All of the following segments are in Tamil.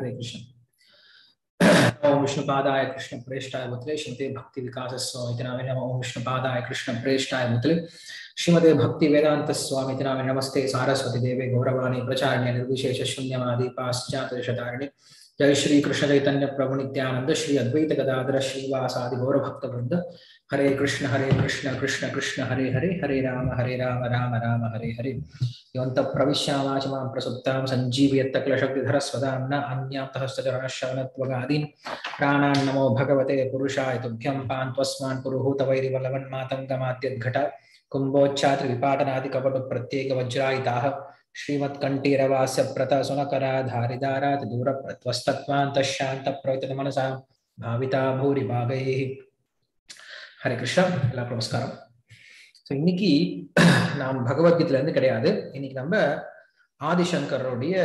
हरे कृष्ण। ओम विष्णुपादाय कृष्ण प्रेष्ठाय मुतले श्रीमते भक्ति विकास स्वामी नामे नम। ओम विष्णुपादाय कृष्ण प्रेष्ठाय मुतले श्रीमते भक्ति वेदांत स्वामी नामे नमस्ते। सारस्वती देवे गौरवाणी प्रचारण्य निर्विशेष शून्यवादी पाश्चात्य शतारिणी। जय श्री कृष्ण चैतन्य प्रभु नित्यानंद, श्री अद्वैत गदाधर श्रीवासादि गौर भक्त वृंद हरे कृष्ण हरे कृष्ण कृष्ण कृष्ण, हरे हरे हरे राम हरे राम राम राम, हरे हरे। योऽन्त प्रविश्यामाचमां प्रसुप्तां सञ्जीवयत्तक्लशक्तिधर स्वदाम्ना अन्यातः सचरणश्रवणत्वगादीन् प्राणान् नमो भगवते पुरुषाय तुभ्यं पान् त्वस्मान् पुरुहूतवैरिवलवन्मातङ्गमाद्यद्घट कुम्भोच्चात्रिविपाटनादिकपटु प्रत्येकवज्रायिताः श्रीमत्कण्ठीरवास्य प्रतसुनकराधारिदारात् दूरप्रत्वस्तत्त्वान्तः शान्तप्रवितमनसा भाविता भूरिभागैः ஹரே கிருஷ்ணா எல்லாருக்கும் நமஸ்காரம் ஸோ இன்னைக்கு நாம் பகவத்கீதையில இருந்து கிடையாது இன்னைக்கு நம்ம ஆதிசங்கரோடைய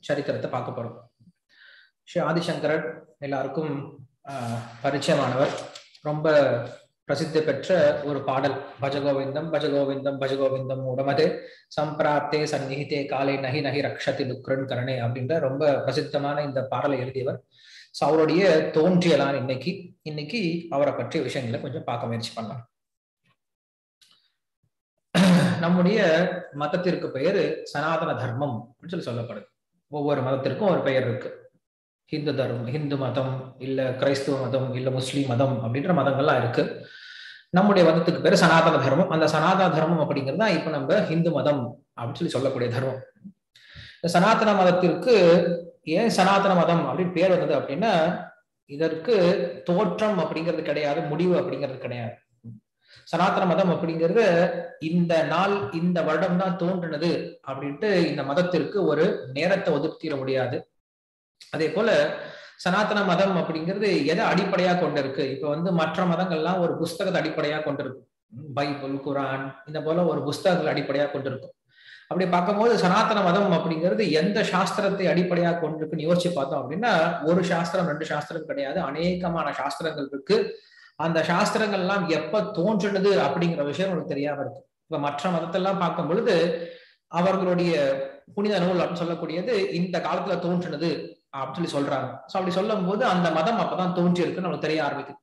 சரித்திரத்தை பார்க்க போறோம் ஸ்ரீ ஆதிசங்கரர் எல்லாருக்கும் பரிச்சயமானவர் ரொம்ப பிரசித்தி பெற்ற ஒரு பாடல். பஜகோவிந்தம் பஜகோவிந்தம் பஜகோவிந்தம் உடமதே சம்பிராப்தே சந்நிகிதே காலை நகி நகி ரக்ஷதி துக்ரன் கரணே அப்படின்ற ரொம்ப பிரசித்தமான இந்த பாடலை எழுதியவர். ஸோ அவருடைய தோன்றியலான் இன்னைக்கு இன்னைக்கு அவரை பற்றிய விஷயங்களை கொஞ்சம் பார்க்க முயற்சி பண்ணலாம். நம்முடைய மதத்திற்கு பெயர் சனாதன தர்மம் அப்படின்னு சொல்லி சொல்லப்படுது. ஒவ்வொரு மதத்திற்கும் ஒரு பெயர் இருக்கு. ஹிந்து தர்மம் ஹிந்து மதம் இல்ல கிறைஸ்துவ மதம் இல்ல முஸ்லீம் மதம் அப்படின்ற மதங்கள்லாம் இருக்கு. நம்முடைய மதத்துக்கு பேர் சனாதன தர்மம். அந்த சனாதன தர்மம் அப்படிங்கிறது தான் இப்ப நம்ம ஹிந்து மதம் அப்படின்னு சொல்லி சொல்லக்கூடிய தர்மம். இந்த சனாதன மதத்திற்கு ஏன் சனாதன மதம் அப்படின்னு பேர் வந்தது அப்படின்னா இதற்கு தோற்றம் அப்படிங்கிறது கிடையாது முடிவு அப்படிங்கிறது கிடையாது. சனாதன மதம் அப்படிங்கிறது இந்த நாள் இந்த வருடம் தான் தோன்றினது அப்படின்ட்டு இந்த மதத்திற்கு ஒரு நேரத்தை ஒதுக்கிட முடியாது. அதே போல சனாதன மதம் அப்படிங்கிறது எதை அடிப்படையா கொண்டிருக்கு? இப்ப வந்து மற்ற மதங்கள்லாம் ஒரு புஸ்தகத்தை அடிப்படையா கொண்டிருக்கு. பைபிள் குரான் இந்த போல ஒரு புஸ்தகங்கள் அடிப்படையா கொண்டிருக்கும் அப்படி பார்க்கும்போது சனாதன மதம் அப்படிங்கிறது எந்த சாஸ்திரத்தை அடிப்படையா கொண்டிருக்குன்னு யோசிச்சு பார்த்தோம் அப்படின்னா ஒரு சாஸ்திரம் ரெண்டு சாஸ்திரம் கிடையாது. அநேகமான சாஸ்திரங்கள் இருக்கு. அந்த சாஸ்திரங்கள் எல்லாம் எப்ப தோன்றினது அப்படிங்கிற விஷயம் உங்களுக்கு தெரியாம இருக்கு. இப்ப மற்ற மதத்தெல்லாம் பார்க்கும் பொழுது அவர்களுடைய புனித நூல் அப்படின்னு சொல்லக்கூடியது இந்த காலத்துல தோன்றினது அப்படின்னு சொல்லி சொல்றாங்க. ஸோ அப்படி சொல்லும் போது அந்த மதம் அப்பதான் தோன்றி இருக்குன்னு நமக்கு தெரிய ஆரம்பிக்குது.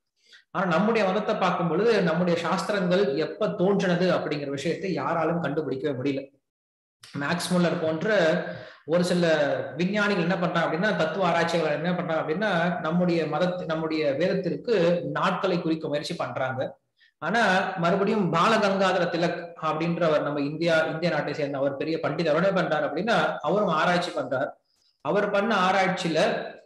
ஆனா நம்முடைய மதத்தை பார்க்கும் பொழுது நம்முடைய சாஸ்திரங்கள் எப்ப தோன்றினது அப்படிங்கிற விஷயத்தை யாராலும் கண்டுபிடிக்கவே முடியல. மேக்ஸ் முல்லர் போன்ற ஒரு சில விஞ்ஞானிகள் என்ன பண்றாங்க அப்படின்னா தத்துவ ஆராய்ச்சிகள் என்ன பண்றாங்க அப்படின்னா நம்முடைய மதத்து நம்முடைய வேதத்திற்கு நாட்களை குறிக்க முயற்சி பண்றாங்க. ஆனா மறுபடியும் பாலகங்காதர திலக் அப்படின்றவர் நம்ம இந்தியா இந்திய நாட்டை சேர்ந்த அவர் பெரிய பண்டிதர் என்ன பண்றாரு அப்படின்னா அவரும் ஆராய்ச்சி பண்றார். அவர் பண்ண ஆராய்ச்சியில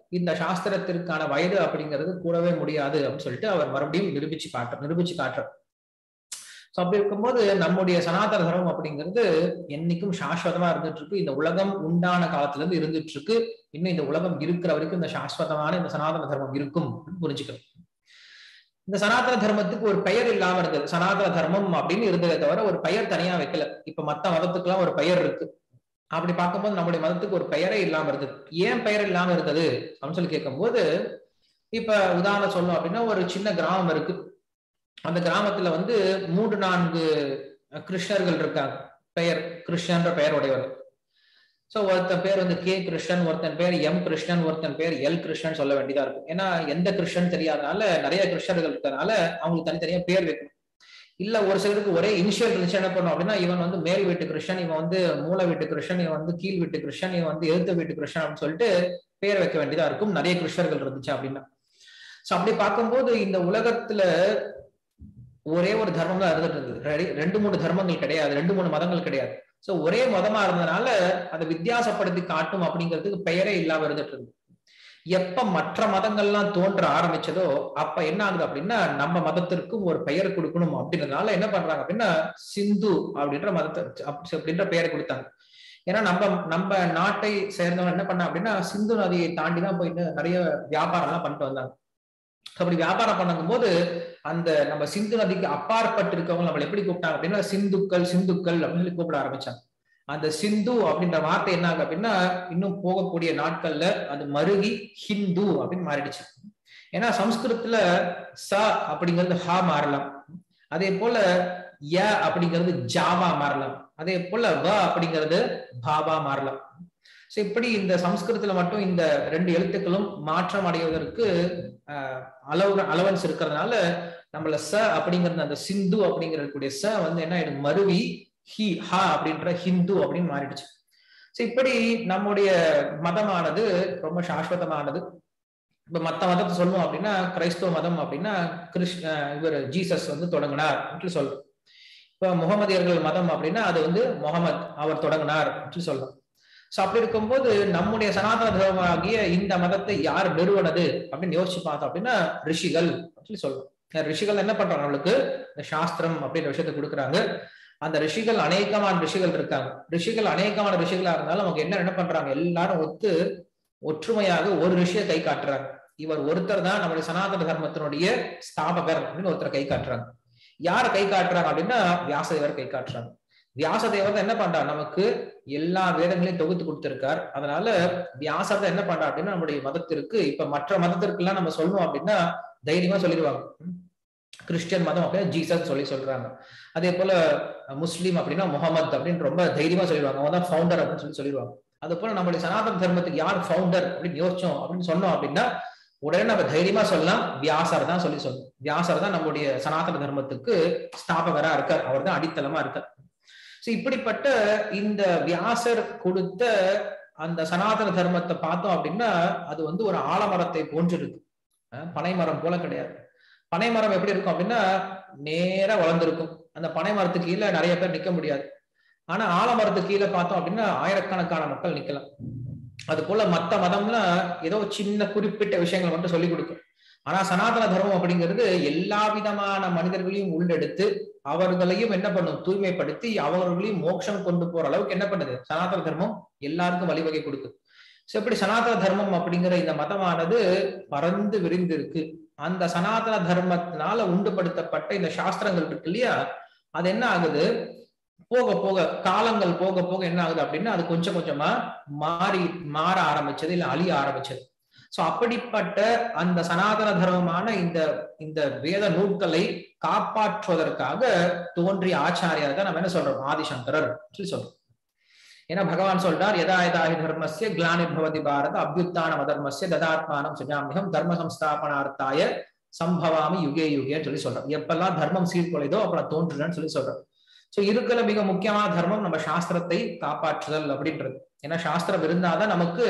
இந்த சாஸ்திரத்திற்கான வயது அப்படிங்கிறது கூடவே முடியாது அப்படின்னு சொல்லிட்டு அவர் மறுபடியும் நிரூபிச்சு காட்டுற நிரூபிச்சு காட்டுறார். ஸோ அப்படி இருக்கும்போது நம்முடைய சனாதன தர்மம் அப்படிங்கிறது என்னைக்கும் சாஸ்வதமா இருந்துட்டு இருக்கு. இந்த உலகம் உண்டான காலத்துல இருந்து இருந்துட்டு இருக்கு. இன்னும் இந்த உலகம் இருக்கிற வரைக்கும் இந்த சாஸ்வதமான இந்த சனாதன தர்மம் இருக்கும் புரிஞ்சுக்கணும். இந்த சனாதன தர்மத்துக்கு ஒரு பெயர் இல்லாம இருந்தது. சனாதன தர்மம் அப்படின்னு இருந்ததை தவிர ஒரு பெயர் தனியா வைக்கல. இப்ப மத்த மதத்துக்கு எல்லாம் ஒரு பெயர் இருக்கு. அப்படி பார்க்கும்போது நம்முடைய மதத்துக்கு ஒரு பெயரே இல்லாம இருந்தது. ஏன் பெயர் இல்லாம இருந்தது? அப்படின்னு சொல்லி கேட்கும்போது இப்ப உதாரணம் சொல்லணும் அப்படின்னா ஒரு சின்ன கிராமம் இருக்கு. அந்த கிராமத்துல வந்து மூன்று நான்கு கிருஷ்ணர்கள் இருக்காங்க. பெயர் கிருஷ்ணன்ற பெயர் உடையவர். சோ ஒருத்தன் பேர் வந்து கே கிருஷ்ணன் ஒருத்தன் பேர் எம் கிருஷ்ணன் ஒருத்தன் பேர் எல் கிருஷ்ணன் சொல்ல வேண்டியதா இருக்கும். ஏன்னா எந்த கிருஷ்ணன் தெரியாதனால நிறைய கிருஷ்ணர்கள் இருக்கிறதுனால அவங்களுக்கு தனித்தனியா பேர் வைக்கணும். இல்ல ஒரு சிலருக்கு ஒரே இனிஷியல் இருந்துச்சு என்ன பண்ணும் அப்படின்னா இவன் வந்து மேல் வீட்டு கிருஷ்ணன் இவன் வந்து மூல வீட்டு கிருஷ்ணன் இவன் வந்து கீழ் வீட்டு கிருஷ்ணன் இவன் வந்து எழுத்த வீட்டு கிருஷ்ணன் அப்படின்னு சொல்லிட்டு பேர் வைக்க வேண்டியதா இருக்கும். நிறைய கிருஷ்ணர்கள் இருந்துச்சு அப்படின்னா. சோ அப்படி பார்க்கும்போது இந்த உலகத்துல ஒரே ஒரு தர்மம் தான் இருந்துட்டு இருந்தது. ரெண்டு மூணு தர்மங்கள் கிடையாது. ரெண்டு மூணு மதங்கள் கிடையாது. சோ ஒரே மதமா இருந்ததுனால அதை வித்தியாசப்படுத்தி காட்டும் அப்படிங்கிறதுக்கு பெயரே இல்லாம இருந்துட்டு இருந்தது. எப்ப மற்ற மதங்கள்லாம் தோன்ற ஆரம்பிச்சதோ அப்ப என்ன ஆகுது அப்படின்னா நம்ம மதத்திற்கும் ஒரு பெயர் கொடுக்கணும் அப்படின்றதுனால என்ன பண்றாங்க அப்படின்னா சிந்து அப்படின்ற மதத்தை அப்படின்ற பெயரை கொடுத்தாங்க. ஏன்னா நம்ம நம்ம நாட்டை சேர்ந்தவங்க என்ன பண்ண அப்படின்னா சிந்து நதியை தாண்டி தான் போயிட்டு நிறைய வியாபாரம் எல்லாம் பண்ணிட்டு வந்தாங்க. அப்படி வியாபாரம் பண்ணும் போது அந்த நம்ம சிந்து நதிக்கு அப்பாற்பட்டு இருக்கவங்க நம்மளை எப்படி கூப்பிட்டாங்க அப்படின்னா சிந்துக்கள் சிந்துக்கள் அப்படின்னு சொல்லி கூப்பிட ஆரம்பிச்சாங்க. அந்த சிந்து அப்படின்ற வார்த்தை என்ன ஆகுது அப்படின்னா இன்னும் போகக்கூடிய நாட்கள்ல அது மருகி ஹிந்து அப்படின்னு மாறிடுச்சு. ஏன்னா சம்ஸ்கிருத்துல ச அப்படிங்கிறது ஹா மாறலாம். அதே போல ய அப்படிங்கிறது ஜாவா மாறலாம். அதே போல வ அப்படிங்கிறது பாபா மாறலாம். ஸோ இப்படி இந்த சம்ஸ்கிருதத்துல மட்டும் இந்த ரெண்டு எழுத்துக்களும் மாற்றம் அடைவதற்கு அளவு அலவன்ஸ் இருக்கிறதுனால நம்மள ச அப்படிங்கிறது அந்த சிந்து அப்படிங்கிறக்கூடிய ச வந்து என்ன ஆயிடும்? மருவி ஹி ஹா அப்படின்ற ஹிந்து அப்படின்னு மாறிடுச்சு. ஸோ இப்படி நம்முடைய மதமானது ரொம்ப சாஸ்வதமானது. இப்ப மத்த மதத்தை சொல்லுவோம் அப்படின்னா கிறைஸ்தவ மதம் அப்படின்னா கிருஷ்ண இவர் ஜீசஸ் வந்து தொடங்கினார் என்று சொல்லணும் இப்ப முகமதியர்கள் மதம் அப்படின்னா அது வந்து முகமது அவர் தொடங்கினார் என்று சொல்லலாம் சோ அப்படி இருக்கும்போது நம்முடைய சனாதன தர்மமாகிய இந்த மதத்தை யார் நிறுவனது அப்படின்னு யோசிச்சு பார்த்தோம் அப்படின்னா ரிஷிகள் அப்படின்னு சொல்லலாம் ரிஷிகள் என்ன பண்றாங்க நம்மளுக்கு? இந்த சாஸ்திரம் அப்படின்ற விஷயத்த கொடுக்குறாங்க. அந்த ரிஷிகள் அநேகமான ரிஷிகள் இருக்காங்க. ரிஷிகள் அநேகமான ரிஷிகளா இருந்தாலும் அவங்க என்ன என்ன பண்றாங்க? எல்லாரும் ஒத்து ஒற்றுமையாக ஒரு ரிஷிய கை காட்டுறாங்க. இவர் ஒருத்தர் தான் நம்முடைய சனாதன தர்மத்தினுடைய ஸ்தாபகர் அப்படின்னு ஒருத்தர் கை காட்டுறாங்க. யார் கை காட்டுறாங்க அப்படின்னா வியாசதேவர் கை காட்டுறாங்க. வியாசதேவர் என்ன பண்றார்? நமக்கு எல்லா வேதங்களையும் தொகுத்து கொடுத்திருக்கார். அதனால வியாசர் என்ன பண்றா அப்படின்னா நம்முடைய மதத்திற்கு இப்ப மற்ற மதத்திற்கு எல்லாம் நம்ம சொல்லணும் அப்படின்னா தைரியமா சொல்லிடுவாங்க. கிறிஸ்டியன் மதம் அப்படின்னா ஜீசஸ் சொல்லி சொல்றாங்க. அதே போல முஸ்லீம் அப்படின்னா முகமது அப்படின்னு ரொம்ப தைரியமா சொல்லிடுவாங்க. அவங்க தான் ஃபவுண்டர் அப்படின்னு சொல்லி சொல்லிடுவாங்க. அது போல நம்மளுடைய சனாதன தர்மத்துக்கு யார் ஃபவுண்டர் அப்படின்னு யோசிச்சோம் அப்படின்னு சொன்னோம் அப்படின்னா உடனே நம்ம தைரியமா சொல்லலாம். வியாசர் தான் சொல்லி சொல்லணும் வியாசர் தான் நம்முடைய சனாதன தர்மத்துக்கு ஸ்தாபகரா இருக்கார். அவர் தான் அடித்தளமா இருக்கார். சோ இப்படிப்பட்ட இந்த வியாசர் கொடுத்த அந்த சனாதன தர்மத்தை பார்த்தோம் அப்படின்னா அது வந்து ஒரு ஆலமரத்தை போன்றிருக்கு. பனைமரம் போல கிடையாது. பனை மரம் எப்படி இருக்கும் அப்படின்னா நேரா வளர்ந்துருக்கும். அந்த பனை மரத்துக்கு கீழே நிறைய பேர் நிக்க முடியாது. ஆனா ஆலமரத்துக்கு கீழே பார்த்தோம் அப்படின்னா ஆயிரக்கணக்கான மக்கள் நிக்கலாம். அது போல மத்த மதம்லாம் ஏதோ சின்ன குறிப்பிட்ட விஷயங்கள் மட்டும் சொல்லி கொடுக்கும். ஆனா சனாதன தர்மம் அப்படிங்கிறது எல்லா விதமான மனிதர்களையும் உள்ளெடுத்து அவர்களையும் என்ன பண்ணும்? தூய்மைப்படுத்தி அவர்களையும் மோட்சம் கொண்டு போற அளவுக்கு என்ன பண்ணுது? சனாதன தர்மம் எல்லாருக்கும் வழிவகை கொடுக்குது. சோ இப்படி சனாதன தர்மம் அப்படிங்கிற இந்த மதமானது பறந்து விரிந்திருக்கு? அந்த சனாதன தர்மத்தினால உண்டுபடுத்தப்பட்ட இந்த சாஸ்திரங்கள் இருக்கு இல்லையா? அது என்ன ஆகுது? போக போக காலங்கள் போக போக என்ன ஆகுது அப்படின்னா அது கொஞ்சம் கொஞ்சமா மாறி மாற ஆரம்பிச்சது இல்ல அழிய ஆரம்பிச்சது. சோ அப்படிப்பட்ட அந்த சனாதன தர்மமான இந்த இந்த வேத நூல்களை காப்பாற்றுவதற்காக தோன்றிய ஆச்சாரியார் தான் நம்ம என்ன சொல்றோம்? ஆதிசங்கரர் சொல்லி சொல்றோம். ஏன்னா பகவான் சொல்றார் எதா எதாஹி தர்மஸ்ய கிளானிர் பவதி பாரத அபியுத்தான அதர்மஸ்ய ததாத்மானம் சுஜாமியம் தர்ம சம்ஸ்தாபனார்த்தாய சம்பவாமி யுகே யுகேன்னு சொல்லி சொல்றோம் எப்பெல்லாம் தர்மம் சீர்குலைதோ அப்புறம் தோன்றுறேன்னு சொல்லி சொல்றோம் சோ இருக்கிற மிக முக்கியமான தர்மம் நம்ம சாஸ்திரத்தை காப்பாற்றுதல் அப்படின்றது. ஏன்னா சாஸ்திரம் இருந்தாதான் நமக்கு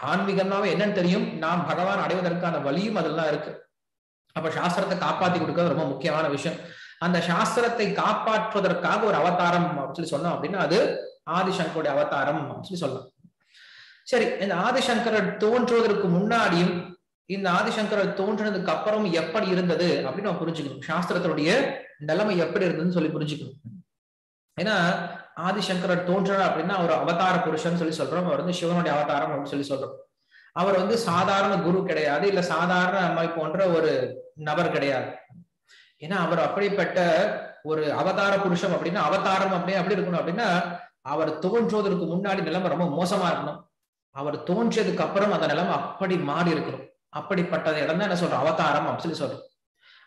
ஆன்மீகம்னாவே என்னன்னு தெரியும். நாம் பகவான் அடைவதற்கான வழியும் அதெல்லாம் இருக்கு. அப்ப சாஸ்திரத்தை காப்பாத்தி கொடுக்கறது ரொம்ப முக்கியமான விஷயம். அந்த சாஸ்திரத்தை காப்பாற்றுவதற்காக ஒரு அவதாரம் அப்படின்னு சொல்லி சொன்னோம் அப்படின்னா அது ஆதிசங்கருடைய அவதாரம் அப்படின்னு சொல்லி சொல்லலாம். சரி இந்த ஆதிசங்கரர் தோன்றுவதற்கு முன்னாடியும் இந்த ஆதிசங்கரர் தோன்றினதுக்கு அப்புறம் எப்படி இருந்தது அப்படின்னு நம்ம புரிஞ்சுக்கணும். சாஸ்திரத்தினுடைய நிலைமை எப்படி இருந்ததுன்னு சொல்லி புரிஞ்சுக்கணும். ஏன்னா ஆதிசங்கரர் தோன்றினார் அப்படின்னா அவர் அவதார புருஷன் சொல்லி சொல்றோம். அவர் வந்து சிவனுடைய அவதாரம் அப்படின்னு சொல்லி சொல்றோம். அவர் வந்து சாதாரண குரு கிடையாது இல்ல சாதாரண அம்மை போன்ற ஒரு நபர் கிடையாது. ஏன்னா அவர் அப்படிப்பட்ட ஒரு அவதார புருஷம் அப்படின்னா அவதாரம் அப்படி அப்படி இருக்கணும் அப்படின்னா அவர் தோன்றுவதற்கு முன்னாடி நிலைமை ரொம்ப மோசமா இருக்கணும். அவர் தோன்றியதுக்கு அப்புறம் அந்த நிலைமை அப்படி மாறி இருக்கணும். அப்படிப்பட்ட இடம் தான் என்ன சொல்றோம் அவதாரம் அப்படின்னு சொல்லி சொல்றோம்.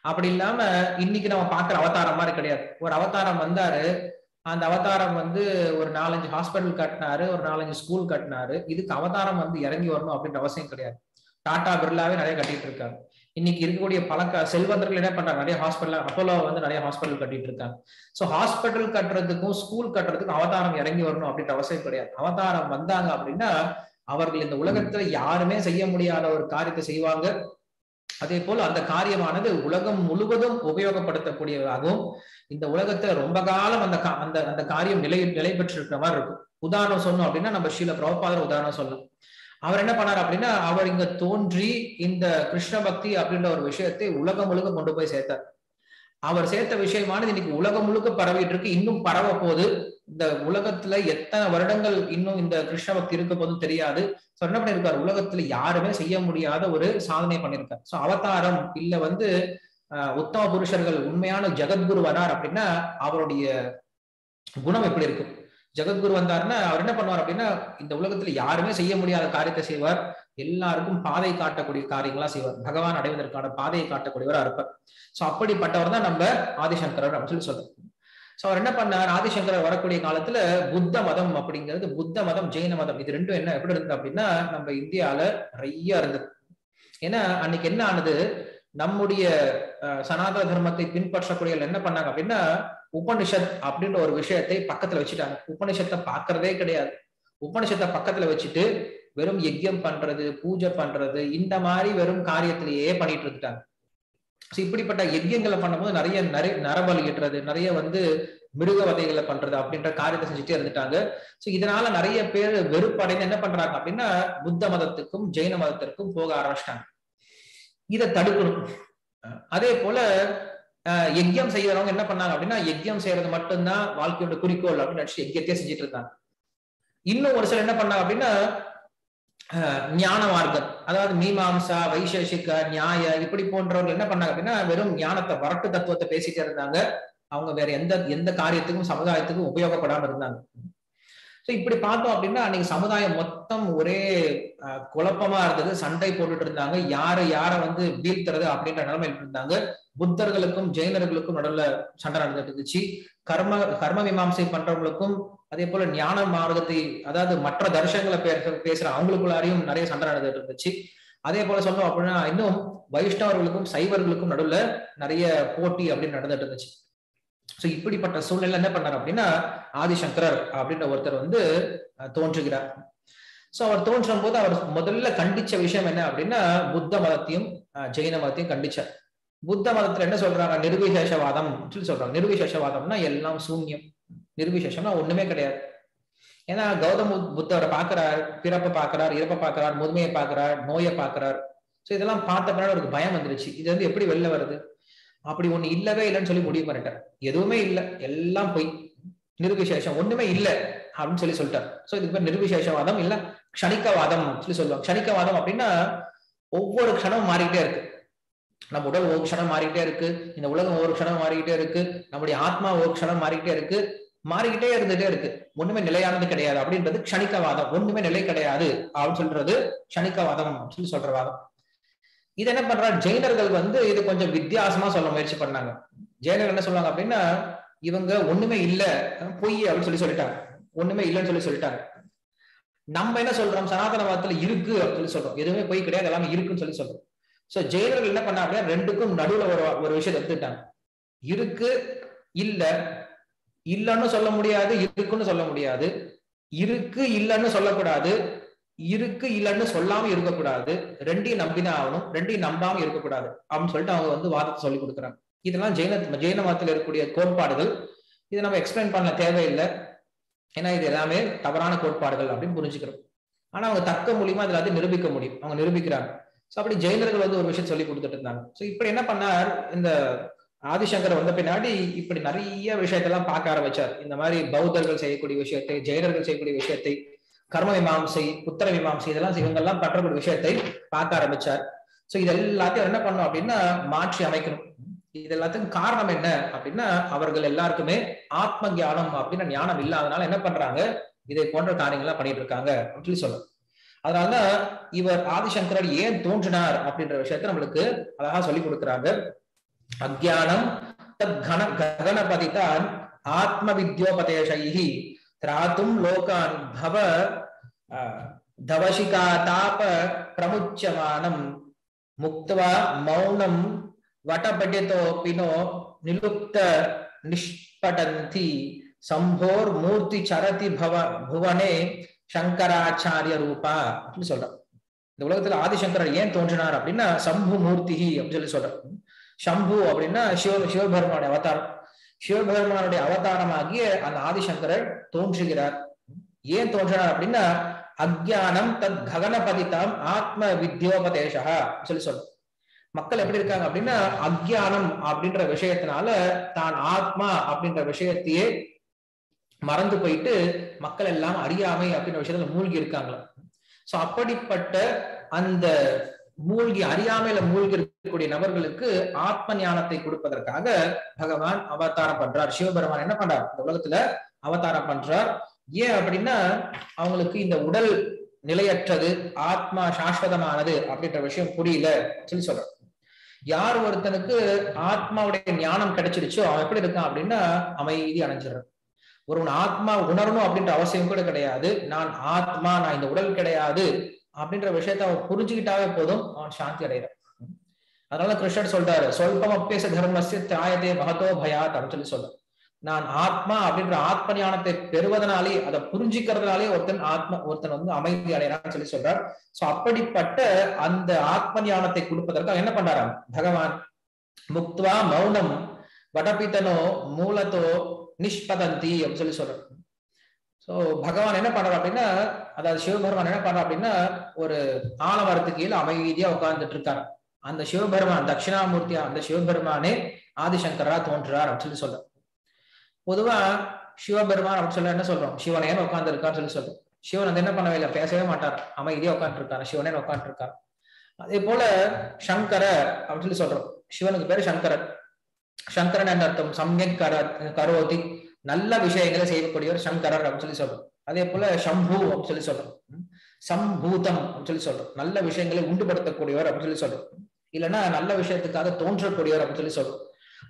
அப்படி இல்லாம இன்னைக்கு நம்ம பாக்குற அவதாரம் மாதிரி கிடையாது. ஒரு அவதாரம் வந்தாரு. அந்த அவதாரம் வந்து ஒரு நாலஞ்சு ஹாஸ்பிட்டல் கட்டினாரு ஒரு நாலஞ்சு ஸ்கூல் கட்டினாரு. இதுக்கு அவதாரம் வந்து இறங்கி வரணும் அப்படின்ற அவசியம் கிடையாது. டாடா பிர்லாவே நிறைய கட்டிட்டு இருக்காங்க இன்னைக்கு இருக்கக்கூடிய பல செல்வந்தர்கள் என்ன பண்றாங்க? நிறைய ஹாஸ்பிட்டல் அப்போலோ வந்து நிறைய ஹாஸ்பிட்டல் கட்டிட்டு இருக்காங்க. சோ ஹாஸ்பிட்டல் கட்டுறதுக்கும் ஸ்கூல் கட்டுறதுக்கும் அவதாரம் இறங்கி வரணும் அப்படின்ற அவசியம் கிடையாது. அவதாரம் வந்தாங்க அப்படின்னா அவர்கள் இந்த உலகத்துல யாருமே செய்ய முடியாத ஒரு காரியத்தை செய்வாங்க. அதே போல அந்த காரியமானது உலகம் முழுவதும் உபயோகப்படுத்தக்கூடியதாகவும் இந்த உலகத்துல ரொம்ப காலம் அந்த அந்த அந்த காரியம் நிலை நிலை பெற்றிருக்கிற மாதிரி இருக்கும். உதாரணம் சொன்னோம் அப்படின்னா நம்ம ஸ்ரீல பிரபாதர் உதாரணம் சொல்லலாம் அவர் என்ன பண்ணார் அப்படின்னா அவர் இங்க தோன்றி இந்த கிருஷ்ண பக்தி அப்படின்ற ஒரு விஷயத்தை உலகம் முழுக்க கொண்டு போய் சேர்த்தார். அவர் சேர்த்த விஷயமானது இன்னைக்கு உலகம் முழுக்க பரவிட்டு இருக்கு. இன்னும் பரவ போது இந்த உலகத்துல எத்தனை வருடங்கள் இன்னும் இந்த கிருஷ்ண பக்தி இருக்க போதும் தெரியாது. சோ என்ன பண்ணிருக்காரு? உலகத்துல யாருமே செய்ய முடியாத ஒரு சாதனை பண்ணிருக்காரு. சோ அவதாரம் இல்ல வந்து உத்தம புருஷர்கள் உண்மையான ஜெகத்குரு வரார் அப்படின்னா அவருடைய குணம் எப்படி இருக்கும்? ஜெகத்குரு வந்தாருன்னா அவர் என்ன பண்ணுவார் அப்படின்னா இந்த உலகத்துல யாருமே செய்ய முடியாத காரியத்தை செய்வார். எல்லாருக்கும் பாதை காட்டக்கூடிய காரியங்களா செய்வார். பகவான் அடைவதற்கான பாதையை காட்டக்கூடியவரா இருப்பார். சோ அப்படிப்பட்டவர் தான் நம்ம ஆதிசங்கரர் அப்படின்னு சொல்லி சொல்றோம். சோ அவர் என்ன பண்ணார்? ஆதிசங்கரர் வரக்கூடிய காலத்துல புத்த மதம் அப்படிங்கிறது புத்த மதம் ஜெயின மதம் இது ரெண்டும் என்ன எப்படி இருந்தது அப்படின்னா நம்ம இந்தியால நிறைய இருந்தது. ஏன்னா அன்னைக்கு என்ன ஆனது? நம்முடைய சனாதன தர்மத்தை பின்பற்றக்கூடிய என்ன பண்ணாங்க அப்படின்னா உபனிஷத் அப்படின்ற ஒரு விஷயத்தை பக்கத்துல வச்சுட்டாங்க. உபனிஷத்தை பாக்குறதே கிடையாது. உபனிஷத்தை பக்கத்துல வச்சுட்டு வெறும் யஜ்யம் பண்றது பூஜை பண்றது இந்த மாதிரி வெறும் காரியத்திலேயே பண்ணிட்டு இருந்துட்டாங்க. இப்படிப்பட்ட யஜ்யங்களை பண்ணும்போது நிறைய நிறைய நரபலி நிறைய வந்து மிருக வகைகளை பண்றது அப்படின்ற காரியத்தை செஞ்சுட்டே இருந்துட்டாங்க. சோ இதனால நிறைய பேர் வெறுப்படைந்து என்ன பண்றாங்க அப்படின்னா புத்த மதத்துக்கும் ஜெயின மதத்திற்கும் போக ஆரம்பிச்சிட்டாங்க. இதை தடுக்கணும். அதே போல யஜ்யம் செய்யறவங்க என்ன பண்ணாங்க அப்படின்னா யஜ்யம் செய்யறது மட்டும்தான் வாழ்க்கையோட குறிக்கோள் அப்படின்னு நினைச்சு யஜ்யத்தையே செஞ்சுட்டு இருந்தாங்க இன்னும் ஒரு சிலர் என்ன பண்ணாங்க அப்படின்னா ஞான மார்க்கம் அதாவது மீமாம்சா வைசேஷிக்க நியாய இப்படி போன்றவர்கள் என்ன பண்ணாங்க அப்படின்னா வெறும் ஞானத்தை வரட்டு தத்துவத்தை பேசிட்டே இருந்தாங்க. அவங்க வேற எந்த எந்த காரியத்துக்கும் சமுதாயத்துக்கும் உபயோகப்படாம இருந்தாங்க. ஸோ இப்படி பார்த்தோம் அப்படின்னா அன்னைக்கு சமுதாயம் மொத்தம் ஒரே குழப்பமா இருந்தது. சண்டை போட்டுட்டு இருந்தாங்க. யாரை யாரை வந்து வீழ்த்துறது அப்படின்ற நிலைமையில் இருந்தாங்க. புத்தர்களுக்கும் ஜெயினர்களுக்கும் நடுவில் சண்டை நடந்துட்டு இருந்துச்சு. கர்ம கர்ம மீமாசை பண்றவங்களுக்கும் அதே போல ஞான மார்க்கத்தை அதாவது மற்ற தர்ஷங்களை பேசுற அவங்களுக்குள்ளாரையும் நிறைய சண்டை நடந்துட்டு இருந்துச்சு. அதே போல சொன்னோம் அப்படின்னா இன்னும் வைஷ்ணவர்களுக்கும் சைவர்களுக்கும் நடுவில் நிறைய போட்டி அப்படின்னு நடந்துட்டு இருந்துச்சு. சோ இப்படிப்பட்ட சூழ்நிலை என்ன பண்ணார் அப்படின்னா ஆதிசங்கரர் அப்படின்ற ஒருத்தர் வந்து தோன்றுகிறார். சோ அவர் தோன்றும் போது அவர் முதல்ல கண்டிச்ச விஷயம் என்ன அப்படின்னா புத்த மதத்தையும் ஜெயின மதத்தையும் கண்டிச்சார். புத்த மதத்துல என்ன சொல்றாங்க? நிர்விசேஷவாதம் சொல்லி சொல்றாங்க. நிர்விசேஷவாதம்னா எல்லாம் சூன்யம். நிர்விசேஷம்னா ஒண்ணுமே கிடையாது. ஏன்னா கௌதம புத்தவரை பாக்குறார் பிறப்பை பாக்குறார் இறப்பை பாக்குறார் முதுமையை பாக்குறார் நோயை பாக்குறார் சோ இதெல்லாம் பார்த்த பின்னாடி அவருக்கு பயம் வந்துருச்சு. இது வந்து எப்படி வெளில வருது? அப்படி ஒண்ணு இல்லவே இல்லைன்னு சொல்லி முடிவு பண்ணிட்டார். எதுவுமே இல்லை. எல்லாம் போய். நிர்விசேஷம் ஒண்ணுமே இல்லை அப்படின்னு சொல்லி சொல்லிட்டார். சோ இதுக்கு பேர் நிர்விசேஷவாதம் இல்ல கணிக்கவாதம் சொல்லி சொல்லுவாங்க. கணிக்கவாதம் அப்படின்னா ஒவ்வொரு க்ஷணமும் மாறிக்கிட்டே இருக்கு. நம்ம உடல் ஒவ்வொரு க்ஷணம் மாறிக்கிட்டே இருக்கு. இந்த உலகம் ஒரு க்ஷணம் மாறிக்கிட்டே இருக்கு. நம்முடைய ஆத்மா ஒவ்வொரு க்ஷணம் மாறிக்கிட்டே இருக்கு. மாறிக்கிட்டே இருந்துட்டே இருக்கு. ஒண்ணுமே நிலையானது கிடையாது அப்படின்றது கணிக்கவாதம் ஒண்ணுமே நிலை கிடையாது அப்படின்னு சொல்றது க்ஷணிக்கவாதம் சொல்லி சொல்ற வாதம். இது என்ன பண்றா ஜெயினர்கள் வந்து இது கொஞ்சம் வித்தியாசமா சொல்ல முயற்சி பண்ணாங்க. ஜெயினர்கள் என்ன சொல்லுவாங்க அப்படின்னா இவங்க ஒண்ணுமே இல்ல பொய் அப்படின்னு சொல்லி சொல்லிட்டாங்க. ஒண்ணுமே இல்லைன்னு சொல்லி சொல்லிட்டாங்க. நம்ம என்ன சொல்றோம்? சனாதனவாதத்துல இருக்கு அப்படின்னு சொல்லி சொல்றோம். எதுவுமே பொய் கிடையாது எல்லாமே இருக்குன்னு சொல்லி சொல்றோம். சோ ஜெயினர்கள் என்ன பண்ணா அப்படின்னா ரெண்டுக்கும் நடுவுல ஒரு ஒரு விஷயத்தை எடுத்துட்டாங்க இருக்கு இல்ல இல்லைன்னு சொல்ல முடியாது இருக்குன்னு சொல்ல முடியாது. இருக்கு இல்லைன்னு சொல்லக்கூடாது. இருக்கு இல்லைன்னு சொல்லாம இருக்கக்கூடாது. ரெண்டையும் நம்பிதான் ஆகணும். ரெண்டையும் நம்பாம இருக்கக்கூடாது. அப்படின்னு சொல்லிட்டு அவங்க வந்து வாதத்தை சொல்லி கொடுக்குறாங்க. இதெல்லாம் ஜெயின ஜெயின மதத்தில் இருக்கக்கூடிய கோட்பாடுகள். இதை நம்ம எக்ஸ்பிளைன் பண்ண தேவையில்லை. ஏன்னா இது எல்லாமே தவறான கோட்பாடுகள் அப்படின்னு புரிஞ்சுக்கிறோம். ஆனா அவங்க தக்க மூலியமா அதுல வந்து நிரூபிக்க முடியும். அவங்க நிரூபிக்கிறாங்க. ஸோ அப்படி ஜெயினர்கள் வந்து ஒரு விஷயம் சொல்லி கொடுத்துட்டு இருந்தாங்க. ஸோ இப்படி என்ன பண்ணார்? இந்த ஆதிசங்கர் வந்த பின்னாடி இப்படி நிறைய விஷயத்தெல்லாம் பார்க்க ஆரம்பிச்சார். இந்த மாதிரி பௌத்தர்கள் செய்யக்கூடிய விஷயத்தை ஜெயினர்கள் செய்யக்கூடிய விஷயத்தை கர்ம மீமாம்சை புத்திர மீமாம்சை இதெல்லாம் இவங்கெல்லாம் பண்றக்கூடிய விஷயத்தை பார்க்க ஆரம்பிச்சார். சோ இது எல்லாத்தையும் என்ன பண்ணும் அப்படின்னா மாற்றி அமைக்கணும். இது எல்லாத்துக்கும் காரணம் என்ன அப்படின்னா அவர்கள் எல்லாருக்குமே ஆத்ம ஞானம் அப்படின்னு ஞானம் இல்லாதனால என்ன பண்றாங்க? இதை போன்ற காரியங்கள்லாம் பண்ணிட்டு இருக்காங்க அப்படின்னு சொல்லி சொல்லும் அதனாலதான் இவர் ஆதிசங்கரர் ஏன் தோன்றினார் அப்படின்ற விஷயத்த நம்மளுக்கு அழகா சொல்லி கொடுக்குறாங்க. அஜானம் தத் கன ககனபதிதான் ஆத்ம வித்யோபதேஷி திராத்தும் லோகான் பவ தவசிகா தாப பிரமுச்சமானம் முக்துவா மௌனம் வடபடிதோ பினோ நிலுப்த நிஷ்படந்தி. சம்போர் மூர்த்தி சரதி பவ புவனே சங்கராச்சாரிய ரூபா அப்படின்னு சொல்றான் இந்த உலகத்துல ஆதிசங்கரர் ஏன் தோன்றினார் அப்படின்னா சம்பு மூர்த்தி அப்படின்னு சொல்லி சொல்றார். சம்பு அப்படின்னா சிவ சிவபெருமானுடைய அவதாரம். சிவபெருமானுடைய அவதாரமாகிய அந்த ஆதிசங்கரர் தோன்றுகிறார். ஏன் தோன்றினார் அப்படின்னா அஜானம் தத் ககனபதிதாம் ஆத்ம வித்யோபதேசா சொல்லி சொல்றோம். மக்கள் எப்படி இருக்காங்க அப்படின்னா அஜானம் அப்படின்ற விஷயத்தினால தான் ஆத்மா அப்படின்ற விஷயத்தையே மறந்து போயிட்டு மக்கள் எல்லாம் அறியாமை அப்படின்ற விஷயத்துல மூழ்கி இருக்காங்களா? சோ அப்படிப்பட்ட அந்த மூழ்கி அறியாமையில மூழ்கி இருக்கக்கூடிய நபர்களுக்கு ஆத்ம ஞானத்தை கொடுப்பதற்காக பகவான் அவதாரம் பண்றார். சிவபெருமான் என்ன பண்றார்? இந்த உலகத்துல அவதாரம் பண்றார். ஏன் அப்படின்னா அவங்களுக்கு இந்த உடல் நிலையற்றது ஆத்மா சாஸ்வதமானது அப்படின்ற விஷயம் புரியல சொல்லி சொல்றேன் யார் ஒருத்தனுக்கு ஆத்மாவுடைய ஞானம் கிடைச்சிருச்சோ அவன் எப்படி இருக்கான் அப்படின்னா அமைதி அடைஞ்சிடுறான். ஒருவன் ஆத்மா உணரணும் அப்படின்ற அவசியம் கூட கிடையாது. நான் ஆத்மா நான் இந்த உடல் கிடையாது அப்படின்ற விஷயத்த அவன் புரிஞ்சுக்கிட்டாவே போதும் அவன் சாந்தி அடைகிறான். அதனால கிருஷ்ணர் சொல்றாரு சொல்பம் அப்பேச தர்மஸ்ய தியாயதே மகத்தோ பயாத் அப்படின்னு சொல்லி சொல்ற நான் ஆத்மா அப்படின்ற ஆத்ம ஞானத்தை பெறுவதனாலே அதை புரிஞ்சுக்கிறதுனாலே ஒருத்தன் ஆத்ம ஒருத்தன் வந்து அமைதி அடையறான்னு சொல்லி சொல்றார். சோ அப்படிப்பட்ட அந்த ஆத்ம ஞானத்தை கொடுப்பதற்கு என்ன பண்றாராம்? பகவான் முக்துவா மௌனம் வடபித்தனோ மூலத்தோ நிஷ்பதந்தி அப்படின்னு சொல்லி சொல்றார். சோ பகவான் என்ன பண்றார் அப்படின்னா அதாவது சிவபெருமான் என்ன பண்றா அப்படின்னா ஒரு ஆலமரத்துக்கு கீழே அமைதியா உட்கார்ந்துட்டு இருக்காரு. அந்த சிவபெருமான் தட்சிணாமூர்த்தியா அந்த சிவபெருமானே ஆதிசங்கரா தோன்றுறார் அப்படின்னு சொல்லி சொல்றார். பொதுவா சிவபெருமான் அப்படின்னு சொல்ல என்ன சொல்றோம்? சிவனேன்னு உட்கார்ந்து இருக்கான்னு சொல்லி சொல்றோம். சிவன் வந்து என்ன பண்ணவே இல்லை? பேசவே மாட்டார். அமைதியா உட்காந்து இருக்காரு சிவனேன்னு உட்காந்து இருக்காரு அதே போல சங்கர அப்படின்னு சொல்லி சொல்றோம். சிவனுக்கு பேரு சங்கரன் சங்கரன் என்ற அர்த்தம்? சம்யக் கர கரோதி. நல்ல விஷயங்களை செய்யக்கூடியவர் சங்கரர் அப்படின்னு சொல்லி சொல்றோம். அதே போல சம்பு அப்படின்னு சொல்லி சொல்றோம். சம்பூதம் அப்படின்னு சொல்லி சொல்றோம். நல்ல விஷயங்களை உண்டுபடுத்தக்கூடியவர் அப்படின்னு சொல்லி சொல்றோம். இல்லைன்னா நல்ல விஷயத்துக்காக தோன்றக்கூடியவர் அப்படின்னு சொல்லி சொல்றோம்.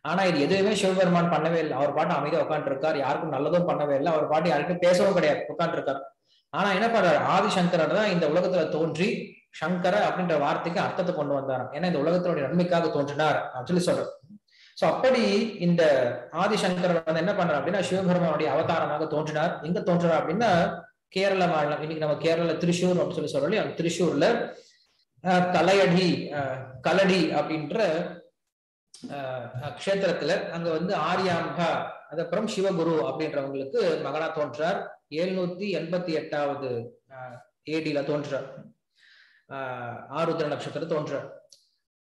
ஆனா இது எதுவுமே சிவபெருமான் பண்ணவே இல்லை. அவர் பாட்டு அமைதியா உட்காந்துருக்கார் யாருக்கும் நல்லதும் பண்ணவே இல்லை. அவர் பாட்டு யாருக்கும் பேசவும் கிடையாது. உட்காந்துருக்கார் ஆனா என்ன பண்றாரு? ஆதிசங்கரர் தான் இந்த உலகத்துல தோன்றி சங்கர அப்படின்ற வார்த்தைக்கு அர்த்தத்தை கொண்டு வந்தார் ஏன்னா இந்த உலகத்தினுடைய நன்மைக்காக தோன்றினார் அப்படின்னு சொல்லி சொல்றாரு. சோ அப்படி இந்த ஆதிசங்கரர் வந்து என்ன பண்றாரு அப்படின்னா சிவபெருமானுடைய அவதாரமாக தோன்றினார். எங்க தோன்றார் அப்படின்னா கேரள மாநிலம். இன்னைக்கு நம்ம கேரள திருஷூர் அப்படின்னு சொல்லி சொல்றோம் இல்லையா? திருஷூர்ல தலையடி கலடி அப்படின்ற க்ஷேத்திரத்துல அங்க வந்து ஆரியாம்பா அதுக்கப்புறம் சிவகுரு அப்படின்றவங்களுக்கு மகனா தோன்றார். எழுநூத்தி எண்பத்தி எட்டாவது ஏடியில தோன்றார். ஆருத்ர நட்சத்திரம் தோன்றார்.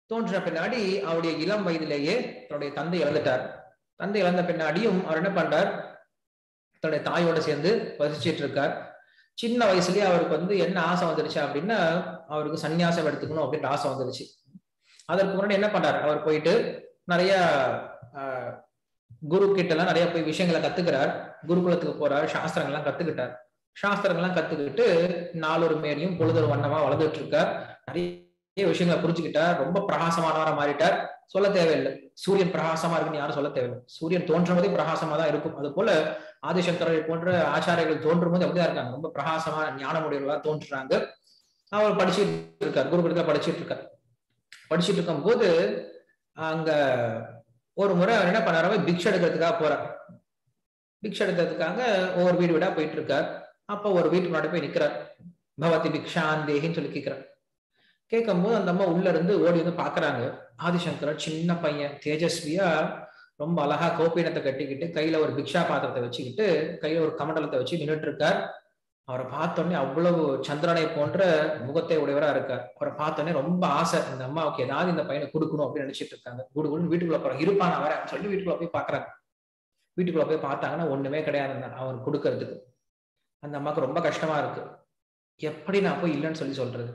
தோன்ற பின்னாடி அவருடைய இளம் வயதிலேயே தன்னுடைய தந்தை இழந்துட்டார் தந்தை இழந்த பின்னாடியும் அவர் என்ன பண்றார்? தன்னுடைய தாயோட சேர்ந்து வசிச்சிட்டு இருக்கார். சின்ன வயசுலயே அவருக்கு வந்து என்ன ஆசை வந்துருச்சு அப்படின்னா அவருக்கு சன்னியாசம் எடுத்துக்கணும் அப்படின்ற ஆசை வந்துருச்சு. அதற்கு முன்னாடி என்ன பண்றாரு? அவர் போயிட்டு நிறைய குரு கிட்ட எல்லாம் நிறைய போய் விஷயங்களை கத்துக்கிறார். குருகுலத்துக்கு போறார் சாஸ்திரங்கள்லாம் கத்துக்கிட்டார். சாஸ்திரங்கள்லாம் கத்துக்கிட்டு நாலொரு மேலையும் பொழுதொரு வண்ணமா வளர்ந்துட்டு இருக்கார் நிறைய விஷயங்களை புரிஞ்சுக்கிட்டார். ரொம்ப பிரகாசமானவரா மாறிட்டார். சொல்ல தேவையில்லை. சூரியன் பிரகாசமா இருக்குன்னு யாரும் சொல்ல தேவையில்லை. சூரியன் தோன்றும் போதே பிரகாசமா தான் இருக்கும். அது போல ஆதிசங்கரரை போன்ற ஆச்சாரியர்கள் தோன்றும் போது அப்படிதான் இருக்காங்க. ரொம்ப பிரகாசமான ஞானமுடையவர்களா தோன்றுறாங்க. அவர் படிச்சுட்டு இருக்கார். குருகுலத்துல படிச்சுட்டு இருக்கார். படிச்சுட்டு இருக்கும் போது அங்க ஒரு முறை அவர் என்ன பண்ணாரு? பிக்ஷ எடுக்கிறதுக்காக போறார் பிக்ஷ எடுக்கிறதுக்காக ஒவ்வொரு வீடு வீடா போயிட்டு இருக்கார் அப்போ ஒரு வீட்டுக்கு முன்னாடி போய் நிக்கிறார். பவதி பிக்ஷாந்தேகின்னு சொல்லி கேட்கிறார் கேட்கும் போது அந்த அம்மா உள்ள இருந்து ஓடி வந்து பாக்குறாங்க. ஆதிசங்கரர் சின்ன பையன் தேஜஸ்வியா ரொம்ப அழகா கோப்பீனத்தை கட்டிக்கிட்டு கையில ஒரு பிக்ஷா பாத்திரத்தை வச்சுக்கிட்டு கையில ஒரு கமண்டலத்தை வச்சு நின்றுட்டு இருக்கார் அவரை பார்த்தோன்னே அவ்வளவு சந்திரனை போன்ற முகத்தை உடையவரா இருக்கார். அவரை பார்த்தோன்னே ரொம்ப ஆசை இந்த அம்மாவுக்கு ஏதாவது இந்த பையனை கொடுக்கணும் அப்படின்னு நினைச்சிட்டு இருக்காங்க. குடுகுடுன்னு வீட்டுக்குள்ள போறாங்க இருப்பான் அவரை சொல்லி வீட்டுக்குள்ள போய் பாக்குறாங்க வீட்டுக்குள்ள போய் பார்த்தாங்கன்னா ஒண்ணுமே கிடையாது அவர் கொடுக்கறதுக்கு. அந்த அம்மாவுக்கு ரொம்ப கஷ்டமா இருக்கு. எப்படி நான் போய் இல்லைன்னு சொல்லி சொல்றது?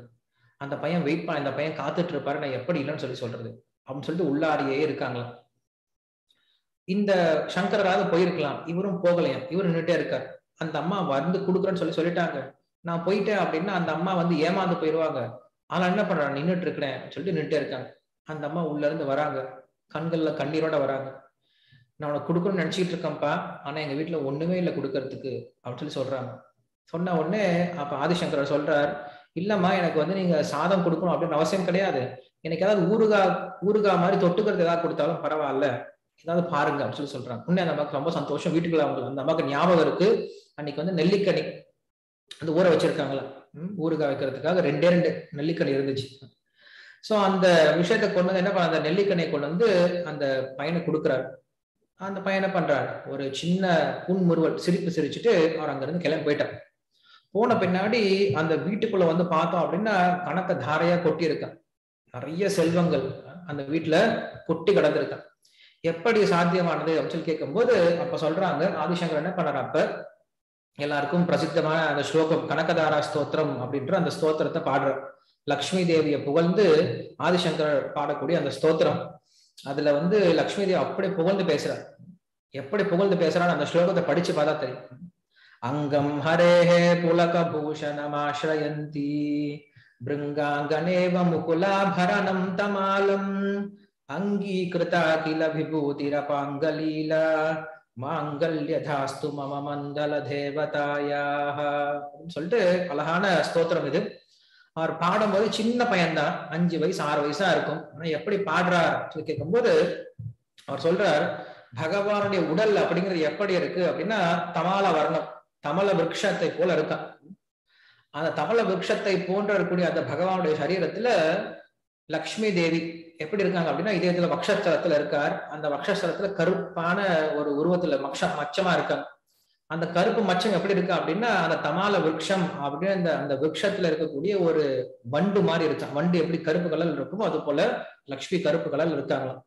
அந்த பையன் வெயிட் பண்ண இந்த பையன் காத்துட்டு இருப்பாரு நான் எப்படி இல்லைன்னு சொல்லி சொல்றது? அப்படின்னு சொல்லிட்டு உள்ளாரியே இருக்காங்களா இந்த சங்கராவது போயிருக்கலாம். இவரும் போகலையாம். இவரு நின்றுட்டே இருக்கார். அந்த அம்மா வந்து கொடுக்குறேன்னு சொல்லி சொல்லிட்டாங்க. நான் போயிட்டேன் அப்படின்னா அந்த அம்மா வந்து ஏமாந்து போயிடுவாங்க ஆனா என்ன பண்றான் நின்றுட்டு இருக்கிறேன் சொல்லிட்டு நின்றுட்டே இருக்காங்க. அந்த அம்மா உள்ள இருந்து வராங்க. கண்கள்ல கண்ணீரோட வராங்க. நான் உனக்கு கொடுக்கணும்னு நினைச்சிட்டு இருக்கேன்ப்பா. ஆனா எங்க வீட்டுல ஒண்ணுமே இல்லை கொடுக்கறதுக்கு அப்படின்னு சொல்லி சொல்றாங்க. சொன்ன உடனே அப்ப ஆதிசங்கர் சொல்றார் இல்லம்மா எனக்கு வந்து நீங்க சாதம் கொடுக்கணும் அப்படின்னு அவசியம் கிடையாது. எனக்கு ஏதாவது ஊறுகா ஊருகா மாதிரி தொட்டுக்கிறது ஏதாவது கொடுத்தாலும் பரவாயில்ல. ஏதாவது பாருங்க அப்படின்னு சொல்லி சொல்றாங்க. உடனே அந்த அம்மாவுக்கு ரொம்ப சந்தோஷம். வீட்டுக்குள்ள அவங்க அந்த அம்மாக்கு ஞாபகம் இருக்கு. அன்னைக்கு வந்து நெல்லிக்கனி அந்த ஊற வச்சிருக்காங்களா ஊறுகாய் வைக்கிறதுக்காக ரெண்டே ரெண்டு நெல்லிக்கனி இருந்துச்சு. ஸோ அந்த விஷயத்த கொண்டு வந்து என்ன பண்ண அந்த நெல்லிக்கனியை கொண்டு வந்து அந்த பையனை கொடுக்குறாரு. அந்த பையனை என்ன பண்றாரு? ஒரு சின்ன புன்முறுவல் சிரிப்பு சிரிச்சுட்டு அவர் அங்கிருந்து கிளம்பி போயிட்டார். போன பின்னாடி அந்த வீட்டுக்குள்ள வந்து பார்த்தோம் அப்படின்னா கணக்கை தாரையா கொட்டி இருக்கான் நிறைய செல்வங்கள் அந்த வீட்டுல கொட்டி கிடந்திருக்கான். எப்படி சாத்தியமானது அப்படின்னு சொல்லி கேட்கும்போது அப்ப சொல்றாங்க ஆதிசங்கர் என்ன பண்ணார்? அப்ப எல்லாருக்கும் பிரசித்தமான அந்த ஸ்லோகம் கனகதாரா ஸ்தோத்திரம் அப்படின்ற அந்த ஸ்தோத்திரத்தை பாடுற லக்ஷ்மி தேவியை புகழ்ந்து ஆதிசங்கர் பாடக்கூடிய அந்த ஸ்தோத்திரம். அதுல வந்து லக்ஷ்மி தேவி அப்படி புகழ்ந்து பேசுறார். எப்படி புகழ்ந்து பேசுறான்னு அந்த ஸ்லோகத்தை படிச்சு பார்த்தா தெரியும். அங்கம் ஹரேஹே புலக பூஷணமாஸ்ரயந்தி பிருங்காங்கனேவ முகுலாபரணம் தமாலம் அங்கீகிருதா கில விபூதிரபாங்கலீலா மாங்கல்யதாஸ்து மம மந்தல தேவதாயாக. சொல்லிட்டு அழகான ஸ்தோத்திரம் இது. அவர் பாடும்போது சின்ன பையன்தான். அஞ்சு வயசு ஆறு வயசா இருக்கும். ஆனா எப்படி பாடுறார் சொல்லி கேட்கும்போது அவர் சொல்றார் பகவானுடைய உடல் அப்படிங்கிறது எப்படி இருக்கு? அப்படின்னா தமால வர்ணம். தமல விரக்ஷத்தை போல இருக்கான். அந்த தமல விரக்ஷத்தை போன்ற இருக்கக்கூடிய அந்த பகவானுடைய சரீரத்துல லக்ஷ்மி தேவி எப்படி இருக்காங்க அப்படின்னா இதயத்துல வக்ஷஸ்தலத்துல இருக்கார். அந்த வக்ஷஸ்தலத்துல கருப்பான ஒரு உருவத்துல மக்ஷ மச்சமா இருக்காங்க. அந்த கருப்பு மச்சம் எப்படி இருக்கு அப்படின்னா அந்த தமால விருட்சம் அப்படின்னு அந்த அந்த விருட்சத்துல இருக்கக்கூடிய ஒரு வண்டு மாதிரி இருக்கான் வண்டு எப்படி கருப்பு கலர் இருக்குமோ அது போல லக்ஷ்மி கருப்பு கலர் இருக்காங்களாம்.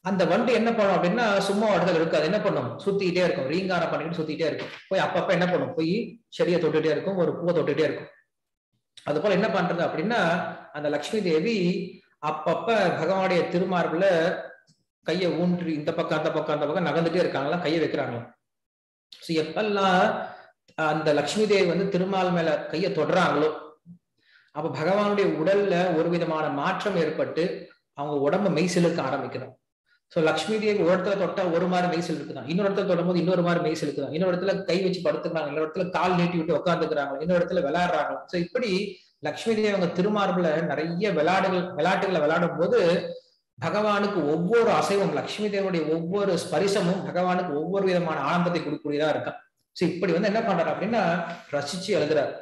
அந்த வண்டு என்ன பண்ணும் அப்படின்னா சும்மா இடத்துல இருக்காது. என்ன பண்ணும்? சுத்திக்கிட்டே இருக்கும். ரீங்காரம் பண்ணிட்டு சுத்திட்டே இருக்கும். போய் அப்பப்ப என்ன பண்ணும்? போய் செடியை தொட்டுட்டே இருக்கும். ஒரு பூவை தொட்டுட்டே இருக்கும். அது போல என்ன பண்றது அப்படின்னா அந்த லக்ஷ்மி தேவி அப்பப்ப பகவானுடைய திருமார்புல கையை ஊன்றி இந்த பக்கம் அந்த பக்கம் அந்த பக்கம் நகர்ந்துட்டே இருக்காங்களா கையை வைக்கிறாங்களாம். ஸோ எப்பெல்லாம் அந்த லக்ஷ்மி தேவி வந்து திருமால் மேல கையை தொடுறாங்களோ அப்ப பகவானுடைய உடல்ல ஒரு விதமான மாற்றம் ஏற்பட்டு அவங்க உடம்ப மெய்சிலுக்க ஆரம்பிக்கிறாங்க ஸோ லக்ஷ்மி தேவி ஒரு இடத்துல தொட்டா ஒரு மாதிரி மெய்சில் இருக்குதான் இன்னொரு இடத்துல தொடும்போது இன்னொரு மாதிரி மெய்சில் இருக்குதான் இன்னொரு இடத்துல கை வச்சு படுத்துக்கிறாங்க இன்னொரு இடத்துல கால் நீட்டி விட்டு உட்காந்துக்கிறாங்க இன்னொரு இடத்துல விளையாடுறாங்க. ஸோ இப்படி லக்ஷ்மி தேவி அவங்க திருமார்புல நிறைய விளையாடுகள் விளையாட்டுகளை விளையாடும் போது பகவானுக்கு ஒவ்வொரு அசைவும் லக்ஷ்மி தேவனுடைய ஒவ்வொரு ஸ்பரிசமும் பகவானுக்கு ஒவ்வொரு விதமான ஆனந்தத்தை கொடுக்கக்கூடியதா இருக்கான் ஸோ இப்படி வந்து என்ன பண்றாரு அப்படின்னா ரசிச்சு எழுதுறாரு.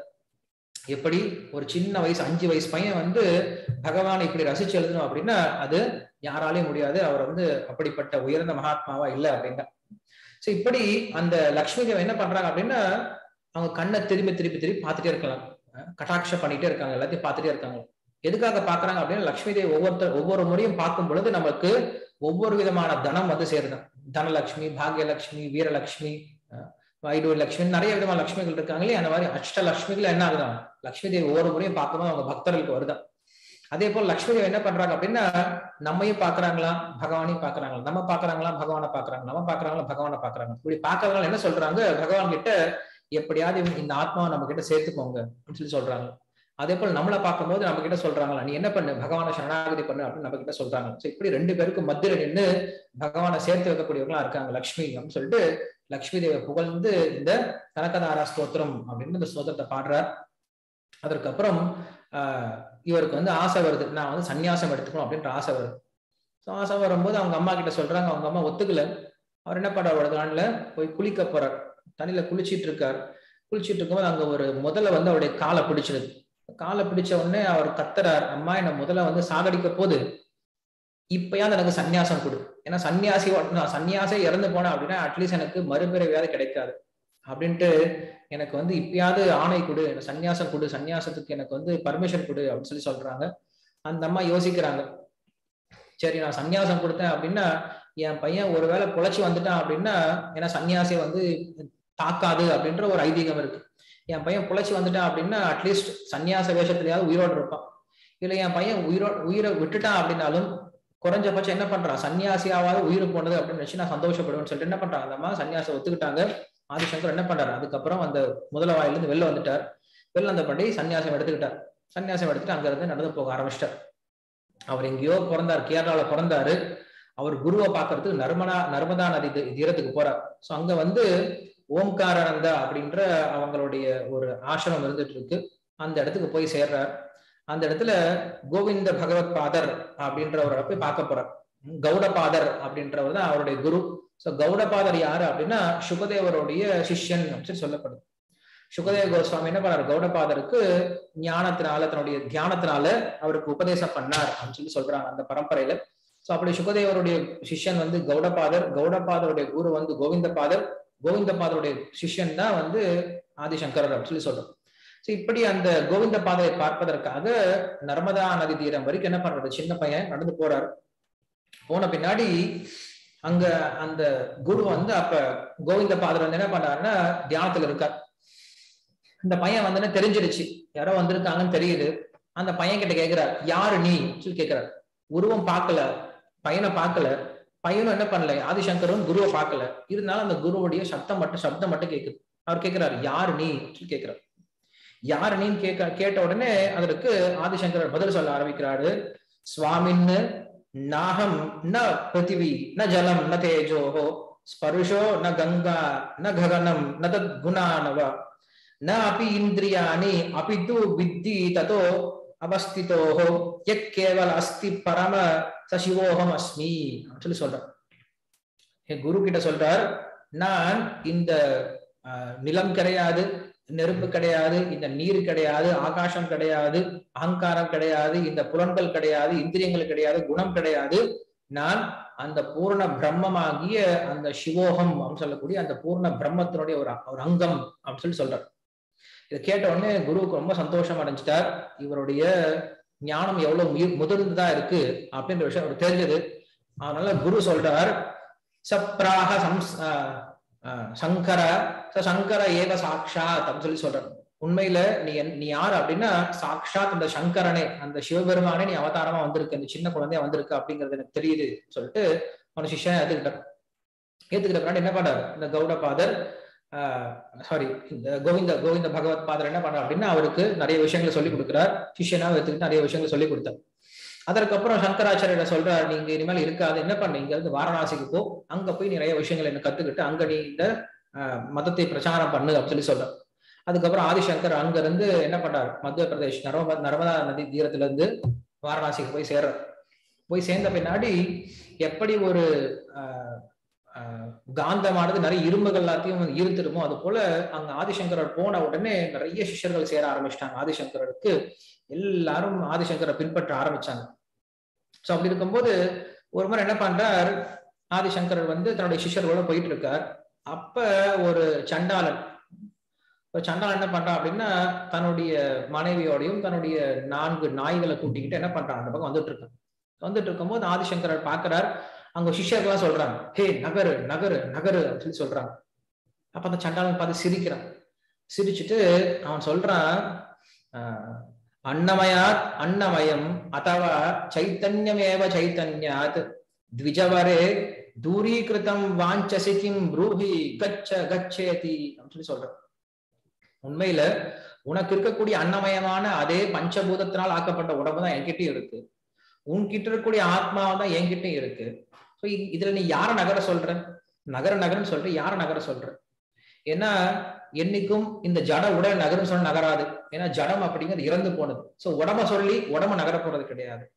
எப்படி? ஒரு சின்ன வயசு அஞ்சு வயசு பையன் வந்து பகவானை இப்படி ரசிச்சு எழுதணும் அப்படின்னா அது யாராலையும் முடியாது. அவர் வந்து அப்படிப்பட்ட உயர்ந்த மகாத்மாவா இல்லை அப்படின்னா ஸோ இப்படி அந்த லக்ஷ்மி தேவன் என்ன பண்றாங்க அப்படின்னா அவங்க கண்ணை திரும்பி திருப்பி திருப்பி பார்த்துட்டே இருக்கலாம். கட்டாட்சம் பண்ணிட்டே இருக்காங்க எல்லாத்தையும் பார்த்துட்டே இருக்காங்க. எதுக்காக பாக்குறாங்க அப்படின்னா லக்ஷ்மி தேவி ஒவ்வொருத்தர் ஒவ்வொரு முறையும் பார்க்கும் பொழுது நமக்கு ஒவ்வொரு விதமான தனம் வந்து சேருதான் தனலட்சுமி பாக்யலட்சுமி வீரலட்சுமி வைடூர் லட்சுமி நிறைய விதமான லட்சுமிகள் இருக்காங்களே அந்த மாதிரி அஷ்டலட்சுமிகள் என்ன ஆகுதான் லக்ஷ்மி தேவி ஒவ்வொரு முறையும் பார்க்கும்போது அவங்க பக்தர்களுக்கு வருதான் அதே போல் லக்ஷ்மி தேவி என்ன பண்றாங்க அப்படின்னா நம்மையும் பாக்குறாங்களா பகவானையும் பாக்குறாங்களா நம்ம பாக்குறாங்களா பகவானை பாக்குறாங்க நம்ம பாக்குறாங்களா பகவானை பாக்குறாங்க இப்படி பாக்குறவங்க என்ன சொல்றாங்க? பகவான் கிட்ட எப்படியாவது இந்த ஆத்மாவை நம்ம கிட்ட சேர்த்துக்கோங்க அப்படின்னு சொல்லி சொல்றாங்க. அதே போல் நம்மளை பார்க்கும்போது நம்ம கிட்ட சொல்றாங்களா நீ என்ன பண்ணு பகவானை சரணாகதி பண்ணு அப்படின்னு நம்ம கிட்ட சொல்றாங்க. ஸோ இப்படி ரெண்டு பேருக்கும் மத்தியில நின்று பகவானை சேர்த்து வைக்கக்கூடியவங்களா இருக்காங்க லக்ஷ்மி அப்படின்னு சொல்லிட்டு லக்ஷ்மி தேவை புகழ்ந்து இந்த கனகதாரா ஸ்தோத்திரம் அப்படின்னு இந்த ஸ்தோத்திரத்தை பாடுறார். அதற்கப்புறம் ஆஹ் இவருக்கு வந்து ஆசை வருது. நான் வந்து சன்னியாசம் எடுத்துக்கணும் அப்படின்ற ஆசை வருது. ஸோ ஆசை வரும்போது அவங்க அம்மா கிட்ட சொல்றாங்க அவங்க அம்மா ஒத்துக்கல. அவர் என்ன பண்றாரு ஒரு போய் குளிக்க போறார். தண்ணியில குளிச்சிட்டு இருக்கார். குளிச்சிட்டு இருக்கும்போது அங்க ஒரு முதல்ல வந்து அவருடைய காலை பிடிச்சிருது. காலை பிடிச்ச உடனே அவர் கத்துறார் அம்மா என்ன முதல்ல வந்து சாகடிக்க போது இப்பயாவது எனக்கு சன்னியாசம் கொடு. ஏன்னா சன்னியாசி நான் சன்னியாசே இறந்து போனேன் அப்படின்னா அட்லீஸ்ட் எனக்கு மறுபிறவியாவது கிடைக்காது. அப்படின்ட்டு எனக்கு வந்து இப்பயாவது ஆணை கொடு எனக்கு சன்னியாசம் கொடு சன்னியாசத்துக்கு எனக்கு வந்து பர்மிஷன் கொடு அப்படின்னு சொல்லி சொல்றாங்க. அந்த அம்மா யோசிக்கிறாங்க. சரி நான் சன்னியாசம் கொடுத்தேன் அப்படின்னா என் பையன் ஒருவேளை பொழைச்சி வந்துட்டான் அப்படின்னா ஏன்னா சன்னியாசி வந்து தாக்காது அப்படின்ற ஒரு ஐதீகம் இருக்கு. என் பையன் புழைச்சி வந்துட்டான் அப்படின்னா அட்லீஸ்ட் சன்னியாச வேஷத்துலயாவது உயிரோடு இருப்பான். இல்ல என் பையன் உயிரோ உயிரை விட்டுட்டான் அப்படின்னாலும் குறைஞ்சபட்சம் என்ன பண்றான்? சன்னியாசியாவது உயிர் போனது அப்படின்னு வச்சு நான் சந்தோஷப்படுவேன்னு சொல்லிட்டு என்ன பண்றாங்க அந்த அம்மா சன்னியாசம் ஒத்துக்கிட்டாங்க. ஆதிசங்கர் என்ன பண்றாரு? அதுக்கப்புறம் அந்த முதல வாயிலிருந்து வெளில வந்துட்டார். வெளில வந்த பண்ணி சன்னியாசம் எடுத்துக்கிட்டார். சன்னியாசம் எடுத்துட்டு அங்க இருந்து நடந்து போக ஆரம்பிச்சிட்டார். அவர் எங்கேயோ பிறந்தார் கேரளாவில் பிறந்தாரு. அவர் குருவை பார்க்கறதுக்கு நர்மதா நர்மதா நதி தீரத்துக்கு போறார். ஸோ அங்க வந்து ஓம்காரானந்தா அப்படின்ற அவங்களுடைய ஒரு ஆசிரமம் இருந்துட்டு இருக்கு அந்த இடத்துக்கு போய் சேர்றார். அந்த இடத்துல கோவிந்த பகவத் பாதர் அப்படின்றவரை போய் பார்க்க போறார். கௌடபாதர் அப்படின்றவர் தான் அவருடைய குரு. ஸோ கௌடபாதர் யாரு அப்படின்னா சுகதேவருடைய சிஷ்யன் அப்படின்னு சொல்லப்படுது. சுகதேவ கோஸ்வாமி என்ன பண்ணார்? கௌடபாதருக்கு ஞானத்தினால தன்னுடைய தியானத்தினால அவருக்கு உபதேசம் பண்ணார் அப்படின்னு சொல்லி சொல்றாங்க அந்த பரம்பரையில. ஸோ அப்படி சுகதேவருடைய சிஷ்யன் வந்து கௌடபாதர். கௌடபாதருடைய குரு வந்து கோவிந்தபாதர் கோவிந்தபாதருடைய சிஷ்யன் தான் வந்து ஆதிசங்கரர் அப்படின்னு சொல்லி சொல்றோம். ஸோ இப்படி அந்த கோவிந்த பாதையை பார்ப்பதற்காக நர்மதா நதி தீரம் வரைக்கும் என்ன பண்றது சின்ன பையன் நடந்து போறாரு. போன பின்னாடி அங்க அந்த குரு வந்து அப்ப கோவிந்த பாதர் வந்து என்ன பண்றாருன்னா தியானத்துல இருக்கார். இந்த பையன் வந்து தெரிஞ்சிருச்சு. யாரோ வந்திருக்காங்கன்னு தெரியுது. அந்த பையன் கிட்ட கேக்குறாரு யாரு நீ? சொல்லி கேக்குறாரு. உருவம் பார்க்கல பையனை பார்க்கல. பையனும் என்ன பண்ணல? ஆதிசங்கரும் குருவை பார்க்கல. இருந்தாலும் அந்த குருவுடைய சத்தம் மட்டும் சப்தம் மட்டும் கேக்குது. அவர் கேக்குறாரு யாரு நீ? கேட்கிறார் கேக்குறாரு. யாரு நீன்னு கேட்க கேட்ட உடனே அதற்கு ஆதிசங்கரர் பதில் சொல்ல ஆரம்பிக்கிறாரு. சுவாமின்னு நாகம் ந பிருத்திவி ந ஜலம் ந தேஜோஹோ ஸ்பருஷோ ந கங்கா ந ககனம் ந தத் குணானவ ந அபி இந்திரியாணி அபி து வித்தி ததோ அவஸ்திதோஹோ எக் கேவல அஸ்தி பரம சசிவோகம் அஸ்மி அப்படின்னு சொல்லி சொல்றார். என் குரு கிட்ட சொல்றார் நான் இந்த நிலம் கிடையாது நெருப்பு கிடையாது இந்த நீர் கிடையாது ஆகாசம் கிடையாது அகங்காரம் கிடையாது இந்த புலன்கள் கிடையாது இந்திரியங்கள் கிடையாது குணம் கிடையாது. நான் அந்த பூர்ண பிரம்மமாகிய அந்த சிவோகம் அப்படின்னு சொல்லக்கூடிய அந்த பூர்ண பிரம்மத்தினுடைய ஒரு ஒரு அங்கம் அப்படின்னு சொல்லி சொல்றார். இதை கேட்ட உடனே குருவுக்கு ரொம்ப சந்தோஷம் அடைஞ்சிட்டார். இவருடைய ஞானம் எவ்வளவு முயர் முதிர்ந்ததா இருக்கு அப்படின்ற விஷயம் அவர் தெரிஞ்சது. அதனால குரு சொல்றார் சப்ராக சம்ஸ் ஆஹ் ஆஹ் சங்கர சங்கர ஏக சாட்சாத் அப்படின்னு சொல்லி சொல்றார். உண்மையில நீ என்- நீ யார் அப்படின்னா சாக்ஷாத் அந்த சங்கரனே அந்த சிவபெருமானே நீ அவதாரமா வந்திருக்க அந்த சின்ன குழந்தையா வந்திருக்க அப்படிங்கிறது எனக்கு தெரியுது சொல்லிட்டு அவன சிஷ்யன் ஏத்துக்கிட்டார். ஏத்துக்கிட்ட பின்னாடி என்ன பண்ணார் இந்த கௌடபாதர் சாரி இந்த கோவிந்த கோவிந்த பகவத் பாதர் என்ன பண்றார் அப்படின்னா அவருக்கு நிறைய விஷயங்களை சொல்லி கொடுக்குறார். சிஷ்யனா எடுத்துக்கிட்டு நிறைய விஷயங்களை சொல்லி கொடுத்தார். அதற்கப்புறம் சங்கராச்சாரியர் சொல்றாரு நீங்க இனிமேல் இருக்காது. என்ன பண்ண? இங்க இருந்து வாரணாசிக்கு போ. அங்க போய் நிறைய விஷயங்கள் என்ன கத்துக்கிட்டு அங்க நீ இந்த மதத்தை பிரச்சாரம் பண்ணு அப்படின்னு சொல்லி சொல்றாரு. அதுக்கப்புறம் ஆதிசங்கர் அங்க இருந்து என்ன பண்றாரு? மத்திய பிரதேஷ் நர்ம நர்மதா நதி தீரத்துல இருந்து வாரணாசிக்கு போய் சேர்றார். போய் சேர்ந்த பின்னாடி எப்படி ஒரு காந்தமானது நிறைய இரும்புகள் எல்லாத்தையும் வந்து அது போல அங்க ஆதிசங்கரர் போன உடனே நிறைய சிஷ்யர்கள் சேர ஆரம்பிச்சிட்டாங்க. ஆதிசங்கரருக்கு எல்லாரும் ஆதிசங்கரை பின்பற்ற ஆரம்பிச்சாங்க. சோ அப்படி இருக்கும்போது ஒரு முறை என்ன பண்றார்? ஆதிசங்கரர் வந்து தன்னுடைய சிஷ்யர்களோட போயிட்டு இருக்கார் அப்ப ஒரு சண்டாளன் ஒரு சண்டாளன் என்ன பண்றான் அப்படின்னா தன்னுடைய மனைவியோடையும் தன்னுடைய நான்கு நாய்களை கூட்டிக்கிட்டு என்ன பண்றான்? அந்த பக்கம் வந்துட்டு இருக்கான் வந்துட்டு இருக்கும்போது ஆதிசங்கரர் பாக்குறார் அங்க சிஷ்யர்கள்லாம் சொல்றாங்க ஹே நகரு நகரு நகரு அப்படின்னு சொல்லி சொல்றாங்க. அப்ப அந்த சண்டாளன் பார்த்து சிரிக்கிறான். சிரிச்சுட்டு அவன் சொல்றான் அன்னமயாத் அன்னமயம் அதவா சைத்தன்யமேவ சைத்தன்யாத் த்விஜவரே தூரீகிருதம் வாஞ்சசி கிம் ப்ரூஹி கச்ச கச்சேதி அப்படின்னு சொல்லி சொல்றான். உண்மையில உனக்கு இருக்கக்கூடிய அன்னமயமான அதே பஞ்சபூதத்தினால் ஆக்கப்பட்ட உடம்பு தான் என்கிட்டயும் இருக்கு. உன்கிட்ட இருக்கக்கூடிய ஆத்மாவும் தான் என்கிட்டயும் இருக்கு. இதுல நீ யார நகர சொல்ற? நகர நகரம் சொல்ற யார நகர சொல்ற? ஏன்னா என்னைக்கும் இந்த ஜட உடல் நகரம் சொல்ல நகராது. ஏன்னா ஜடம் அப்படிங்கிறது இறந்து போனது. சோ உடம்ப சொல்லி உடம்ப நகர போறது கிடையாது.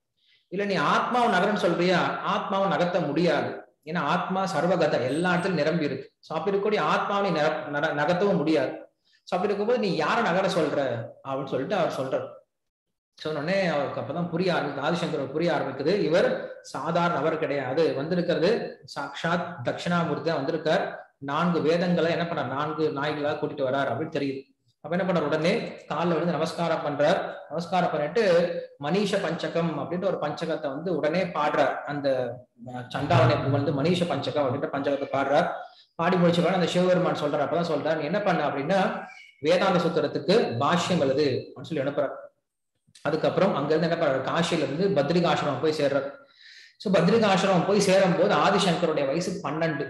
இல்ல நீ ஆத்மாவை நகரம் சொல்றியா? ஆத்மாவை நகர்த்த முடியாது. ஏன்னா ஆத்மா சர்வகத எல்லா இடத்துலயும் நிரம்பி இருக்கு. சோ அப்படி இருக்கக்கூடிய ஆத்மாவை நீ நகர்த்தவும் முடியாது. சோ அப்படி இருக்கும்போது நீ யார நகர சொல்ற? அப்படின்னு சொல்லிட்டு அவர் சொல்றார். சொன்னோடனே அவருக்கு அப்பதான் புரிய ஆரம்பிக்குது ஆதிசங்கர் புரிய ஆரம்பிக்குது. இவர் சாதாரண நபர் கிடையாது. வந்திருக்கிறது சாக்ஷாத் தட்சிணாமூர்த்தி தான் வந்திருக்கார். நான்கு வேதங்களை என்ன பண்ணார்? நான்கு நாய்களா கூட்டிட்டு வரார் அப்படின்னு தெரியுது. அப்ப என்ன பண்ணார்? உடனே காலில் விழுந்து நமஸ்காரம் பண்றார். நமஸ்காரம் பண்ணிட்டு மனிஷ பஞ்சகம் அப்படின்ற ஒரு பஞ்சகத்தை வந்து உடனே பாடுறார். அந்த சண்டாவனை வந்து புகழ்ந்து மனிஷ பஞ்சகம் அப்படின்ற பஞ்சகத்தை பாடுறார். பாடி முடிச்ச அந்த சிவபெருமான் சொல்றார். அப்பதான் சொல்றாரு என்ன பண்ண அப்படின்னா வேதாந்த சுத்திரத்துக்கு பாஷ்யம் எழுது அப்படின்னு சொல்லி அனுப்புறார். அதுக்கப்புறம் அங்கிருந்து என்ன பண்றாரு? காசியில இருந்து பத்ரிகாசிரமம் போய் சேர்றார். ஸோ பத்ரிகாசிரமம் போய் சேரும் போது ஆதிசங்கருடைய வயசு பன்னெண்டு.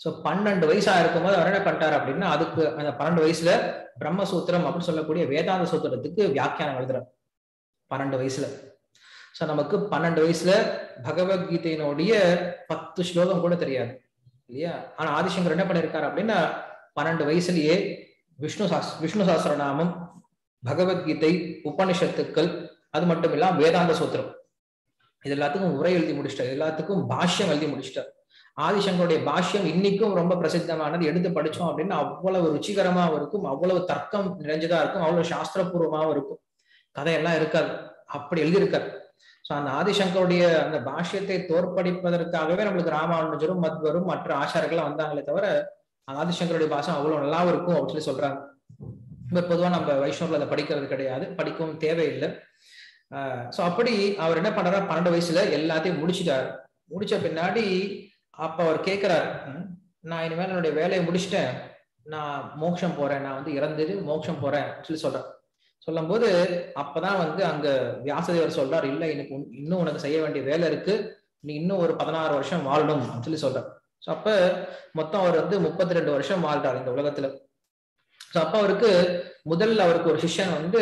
ஸோ பன்னெண்டு வயசா இருக்கும்போது அவர் என்ன பண்ணிட்டார் அப்படின்னா அதுக்கு அந்த பன்னெண்டு வயசுல பிரம்மசூத்திரம் அப்படின்னு சொல்லக்கூடிய வேதாந்த சூத்திரத்துக்கு வியாக்கியானம் எழுதுறார். பன்னெண்டு வயசுல. ஸோ நமக்கு பன்னெண்டு வயசுல பகவத்கீதையினுடைய பத்து ஸ்லோகம் கூட தெரியாது. இல்லையா? ஆனா ஆதிசங்கர் என்ன பண்ணிருக்காரு அப்படின்னா பன்னெண்டு வயசுலயே விஷ்ணு சாஸ் விஷ்ணு சாஸ்திரநாமம் பகவத்கீதை உபனிஷத்துக்கள் அது மட்டும் இல்லாம வேதாந்த சூத்திரம். இது எல்லாத்துக்கும் உரை எழுதி முடிச்சிட்டார். எல்லாத்துக்கும் பாஷ்யம் எழுதி முடிச்சிட்டார். ஆதிசங்கருடைய பாஷ்யம் இன்னைக்கும் ரொம்ப பிரசித்தமானது. எடுத்து படிச்சோம் அப்படின்னு அவ்வளவு ருச்சிகரமாவும் இருக்கும். அவ்வளவு தர்க்கம் நிறைஞ்சதா இருக்கும். அவ்வளவு சாஸ்திரபூர்வமாவும் இருக்கும். கதையெல்லாம் இருக்காது. அப்படி எழுதியிருக்காரு. சோ அந்த ஆதிசங்கருடைய அந்த பாஷ்யத்தை தோற்படிப்பதற்காகவே நம்மளுக்கு ராமானுஜரும் மத்வரும் மற்ற ஆச்சாரர்கள்லாம் வந்தாங்களே தவிர ஆதிசங்கருடைய பாஷம் அவ்வளவு நல்லாவும் இருக்கும் அப்படின்னு சொல்லி சொல்றாங்க. பட் பொதுவாக நம்ம வைஷ்ணவர்ல அதை படிக்கிறது கிடையாது. படிக்கவும் தேவையில்லை. ஸோ அப்படி அவர் என்ன பண்றாரு? பன்னெண்டு வயசுல எல்லாத்தையும் முடிச்சிட்டாரு. முடிச்ச பின்னாடி அப்ப அவர் கேட்குறாரு நான் இனிமேல் என்னுடைய வேலையை முடிச்சிட்டேன். நான் மோட்சம் போறேன். நான் வந்து இறந்துட்டு மோட்சம் போறேன். சொல்லி சொல்றேன் சொல்லும்போது அப்பதான் வந்து அங்க வியாசதேவர் சொல்றார் இல்ல எனக்கு உன்- இன்னும் உனக்கு செய்ய வேண்டிய வேலை இருக்கு. நீ இன்னும் ஒரு பதினாறு வருஷம் வாழணும். அப்படின்னு சொல்லி சொல்றார். ஸோ அப்ப மொத்தம் அவர் வந்து முப்பத்தி ரெண்டு வருஷம் வாழ்றார் இந்த உலகத்துல. ஸோ அப்போ அவருக்கு முதல்ல அவருக்கு ஒரு சிஷ்யன் வந்து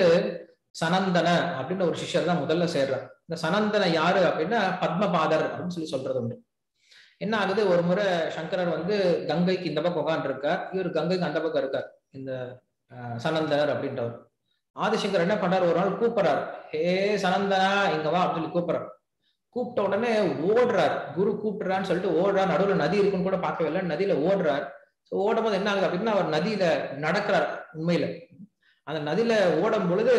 சனந்தன அப்படின்ற ஒரு சிஷ்யர் தான் முதல்ல சேர்றார். இந்த சனந்தன யாரு அப்படின்னா பத்மபாதர் அப்படின்னு சொல்லி சொல்றது உண்டு. என்ன ஆகுது? ஒரு முறை சங்கரர் வந்து கங்கைக்கு இந்த பக்கம் உட்காந்துருக்கார் இவர் கங்கைக்கு அந்த பக்கம் இருக்கார். இந்த சனந்தனர் அப்படின்றவர். ஆதிசங்கர் என்ன பண்றாரு? ஒரு நாள் கூப்பிடுறாரு. ஹே சனந்தனா இங்க வா அப்படின்னு சொல்லி கூப்பிடுறாரு. கூப்பிட்ட உடனே ஓடுறார். குரு கூப்பிடுறான்னு சொல்லிட்டு ஓடுறார். நடுவில் நதி இருக்குன்னு கூட பார்க்கவே இல்லை. நதியில ஓடுறார். ஸோ ஓடும் போது என்ன ஆகுது அப்படின்னா அவர் நதியில நடக்கிறார் உண்மையில. அந்த நதியில ஓடும் பொழுது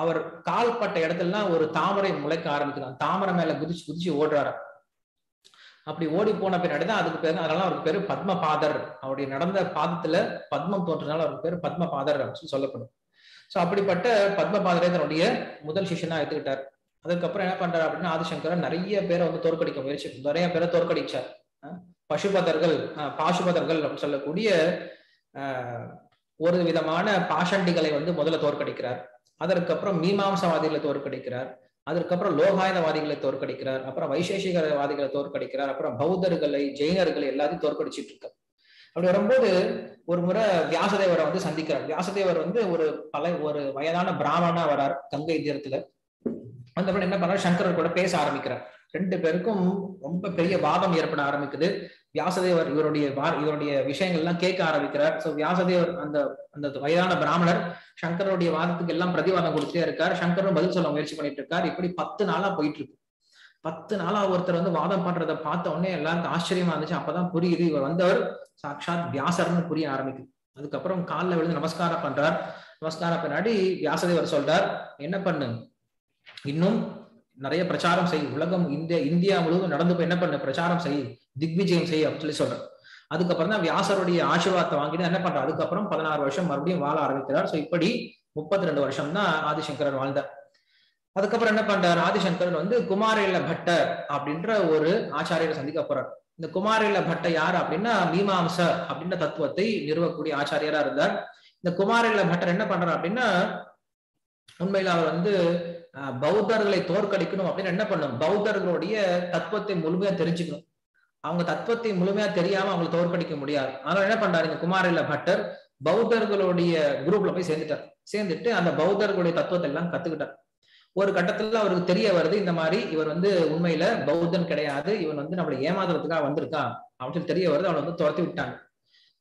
அவர் கால்பட்ட இடத்துலலாம் ஒரு தாமரை முளைக்க ஆரம்பிக்கிறார் தாமரை மேல குதிச்சு குதிச்சு ஓடுறாரு அப்படி ஓடி போன பின்னாடி தான் அதுக்கு பேர் அதனால அவருக்கு பேரு பத்மபாதர். அவருடைய நடந்த பாதத்துல பத்மம் தோன்றதுனால அவருக்கு பேரு பத்மபாதர் அப்படின்னு சொல்லப்படும். ஸோ அப்படிப்பட்ட பத்மபாதரை தன்னுடைய முதல் சிஷனா எடுத்துக்கிட்டார். அதுக்கப்புறம் என்ன பண்றாரு அப்படின்னா ஆதிசங்கரன் நிறைய பேரை வந்து தோற்கடிக்க முயற்சி நிறைய பேரை தோற்கடிச்சார். பசுபதர்கள் பாசுபதர்கள் அப்படின்னு சொல்லக்கூடிய ஒரு விதமான பாஷண்டிகளை வந்து முதல்ல தோற்கடிக்கிறார். அதற்கப்புறம் மீமாம்சவாதிகளை தோற்கடிக்கிறார். அதற்கப்புறம் லோகாயுதவாதிகளை தோற்கடிக்கிறார். அப்புறம் வைசேஷிகவாதிகளை தோற்கடிக்கிறார். அப்புறம் பௌத்தர்களை ஜெயினர்களை எல்லாத்தையும் தோற்கடிச்சிட்டு இருக்கார். அப்படி வரும்போது ஒரு முறை வியாசதேவரை வந்து சந்திக்கிறார். வியாசதேவர் வந்து ஒரு பல ஒரு வயதான பிராமணா வரார் கங்கை தீரத்துல. அந்த என்ன பண்றாரு சங்கரர் கூட பேச ஆரம்பிக்கிறார். ரெண்டு பேருக்கும் ரொம்ப பெரிய வாதம் ஏற்பட ஆரம்பிக்குது. வியாசதேவர் இவருடைய இவருடைய விஷயங்கள்லாம் கேட்க ஆரம்பிக்கிறார். சோ வியாசதேவர் அந்த அந்த வயதான பிராமணர் சங்கருடைய வாதத்துக்கு எல்லாம் பிரதிவாதம் கொடுத்துட்டே இருக்கார். சங்கரும் பதில் சொல்ல முயற்சி பண்ணிட்டு இருக்கார். இப்படி பத்து நாளா போயிட்டு இருக்கு பத்து நாளா ஒருத்தர் வந்து வாதம் பண்றதை பார்த்த உடனே எல்லாருக்கும் ஆச்சரியமா இருந்துச்சு. அப்பதான் புரியுது இவர் வந்தவர் சாட்சாத் வியாசர்னு புரிய ஆரம்பிக்குது. அதுக்கப்புறம் காலில் விழுந்து நமஸ்காரம் பண்றார். நமஸ்காரம் பின்னாடி வியாசதேவர் சொல்றார் என்ன பண்ணு? இன்னும் நிறைய பிரச்சாரம் செய். உலகம் இந்திய இந்தியா முழுவதும் நடந்து போய் என்ன பண்ணு? பிரச்சாரம் செய். திக்விஜயம் செய் அப்படின்னு சொல்லி சொல்றேன் அதுக்கப்புறம் தான் வியாசருடைய ஆசீர்வாதத்தை வாங்கிட்டு என்ன பண்றாரு? அதுக்கப்புறம் பதினாறு வருஷம் மறுபடியும் வாழ ஆரம்பிக்கிறார். ஸோ இப்படி முப்பத்தி ரெண்டு வருஷம் தான் ஆதிசங்கரர் வாழ்ந்தார். அதுக்கப்புறம் என்ன பண்றாரு? ஆதிசங்கரன் வந்து குமாரில பட்டர் அப்படின்ற ஒரு ஆச்சாரியரை சந்திக்க போறார். இந்த குமாரில பட்ட யார் அப்படின்னா மீமாம்ச அப்படின்ற தத்துவத்தை நிறுவக்கூடிய ஆச்சாரியரா இருந்தார். இந்த குமாரில பட்டர் என்ன பண்றார் அப்படின்னா உண்மையில அவர் வந்து பௌத்தர்களை தோற்கடிக்கணும் அப்படின்னு என்ன பண்ணும்? பௌத்தர்களுடைய தத்துவத்தை முழுமையா தெரிஞ்சுக்கணும். அவங்க தத்துவத்தை முழுமையா தெரியாம அவங்களை தோற்கடிக்க முடியாது. அதனால என்ன பண்றாரு? இந்த குமாரில பட்டர் பௌத்தர்களுடைய குரூப்ல போய் சேர்ந்துட்டார். சேர்ந்துட்டு அந்த பௌத்தர்களுடைய தத்துவத்தை எல்லாம் கத்துக்கிட்டார். ஒரு கட்டத்துல அவருக்கு தெரிய வருது இந்த மாதிரி இவர் வந்து உண்மையில பௌத்தன் கிடையாது இவன் வந்து நம்மளை ஏமாத்துறதுக்காக வந்திருக்கான் அப்படின்னு சொல்லி தெரிய வருது அவனை வந்து துரத்தி விட்டாங்க.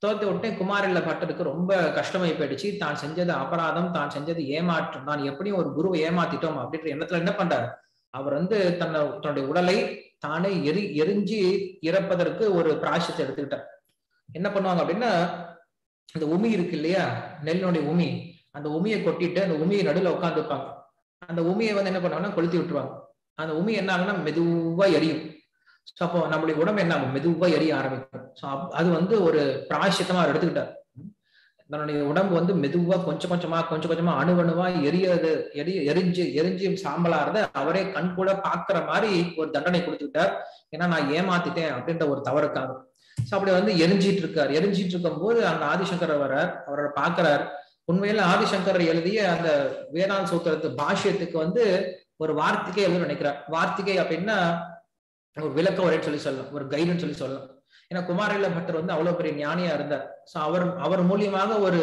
துரத்தி விட்டே குமாரில பட்டருக்கு ரொம்ப கஷ்டமாயி போயிடுச்சு. தான் செஞ்சது அபராதம் தான் செஞ்சது ஏமாற்றம் தான் எப்படியும் ஒரு குருவை ஏமாத்திட்டோம் அப்படின்ற எண்ணத்துல என்ன பண்றாரு? அவர் வந்து தன்னை தன்னுடைய உடலை தானே எரி எரிஞ்சு இறப்பதற்கு ஒரு பிராயசத்தை எடுத்துக்கிட்டார். என்ன பண்ணுவாங்க அப்படின்னா அந்த உமி இருக்கு இல்லையா? நெல்லினுடைய உமி. அந்த உமியை கொட்டிட்டு அந்த உமியை நடுவில் உட்காந்துருப்பாங்க அந்த உமியை வந்து என்ன பண்ணுவாங்கன்னா கொளுத்தி விட்டுருவாங்க. அந்த உமி என்ன ஆகுன்னா மெதுவா எரியும். ஸோ அப்போ நம்மளுடைய உடம்பு என்ன ஆகும்? மெதுவா எரிய ஆரம்பிக்கும். ஸோ அது வந்து ஒரு பிராயசித்தமா அவர் எடுத்துக்கிட்டார். தன்னுடைய உடம்பு வந்து மெதுவா கொஞ்சம் கொஞ்சமா கொஞ்சம் கொஞ்சமா அணுவணுவா எரியது எரிய எரிஞ்சு எரிஞ்சு சாம்பலாறத அவரே கண் கூட பாக்குற மாதிரி ஒரு தண்டனை கொடுத்துக்கிட்டார். ஏன்னா நான் ஏமாத்திட்டேன் அப்படின்ற ஒரு தவறுக்காக. ஸோ அப்படி வந்து எரிஞ்சிட்டு இருக்கார். எரிஞ்சிட்டு இருக்கும் போது அந்த ஆதிசங்கர் வர்றார். அவரோட பாக்குறார். உண்மையில ஆதிசங்கர் எழுதிய அந்த வேதாந்த சூத்திரத்து பாஷ்யத்துக்கு வந்து ஒரு வார்த்திகை எழுத நினைக்கிறார். வார்த்திகை அப்படின்னா ஒரு விளக்க உரைன்னு சொல்லி சொல்லலாம். ஒரு கைடுன்னு சொல்லி சொல்லலாம். ஏன்னா குமாரில பட்டர் வந்து அவ்வளவு பெரிய ஞானியா இருந்தார். ஸோ அவர் அவர் மூலியமாக ஒரு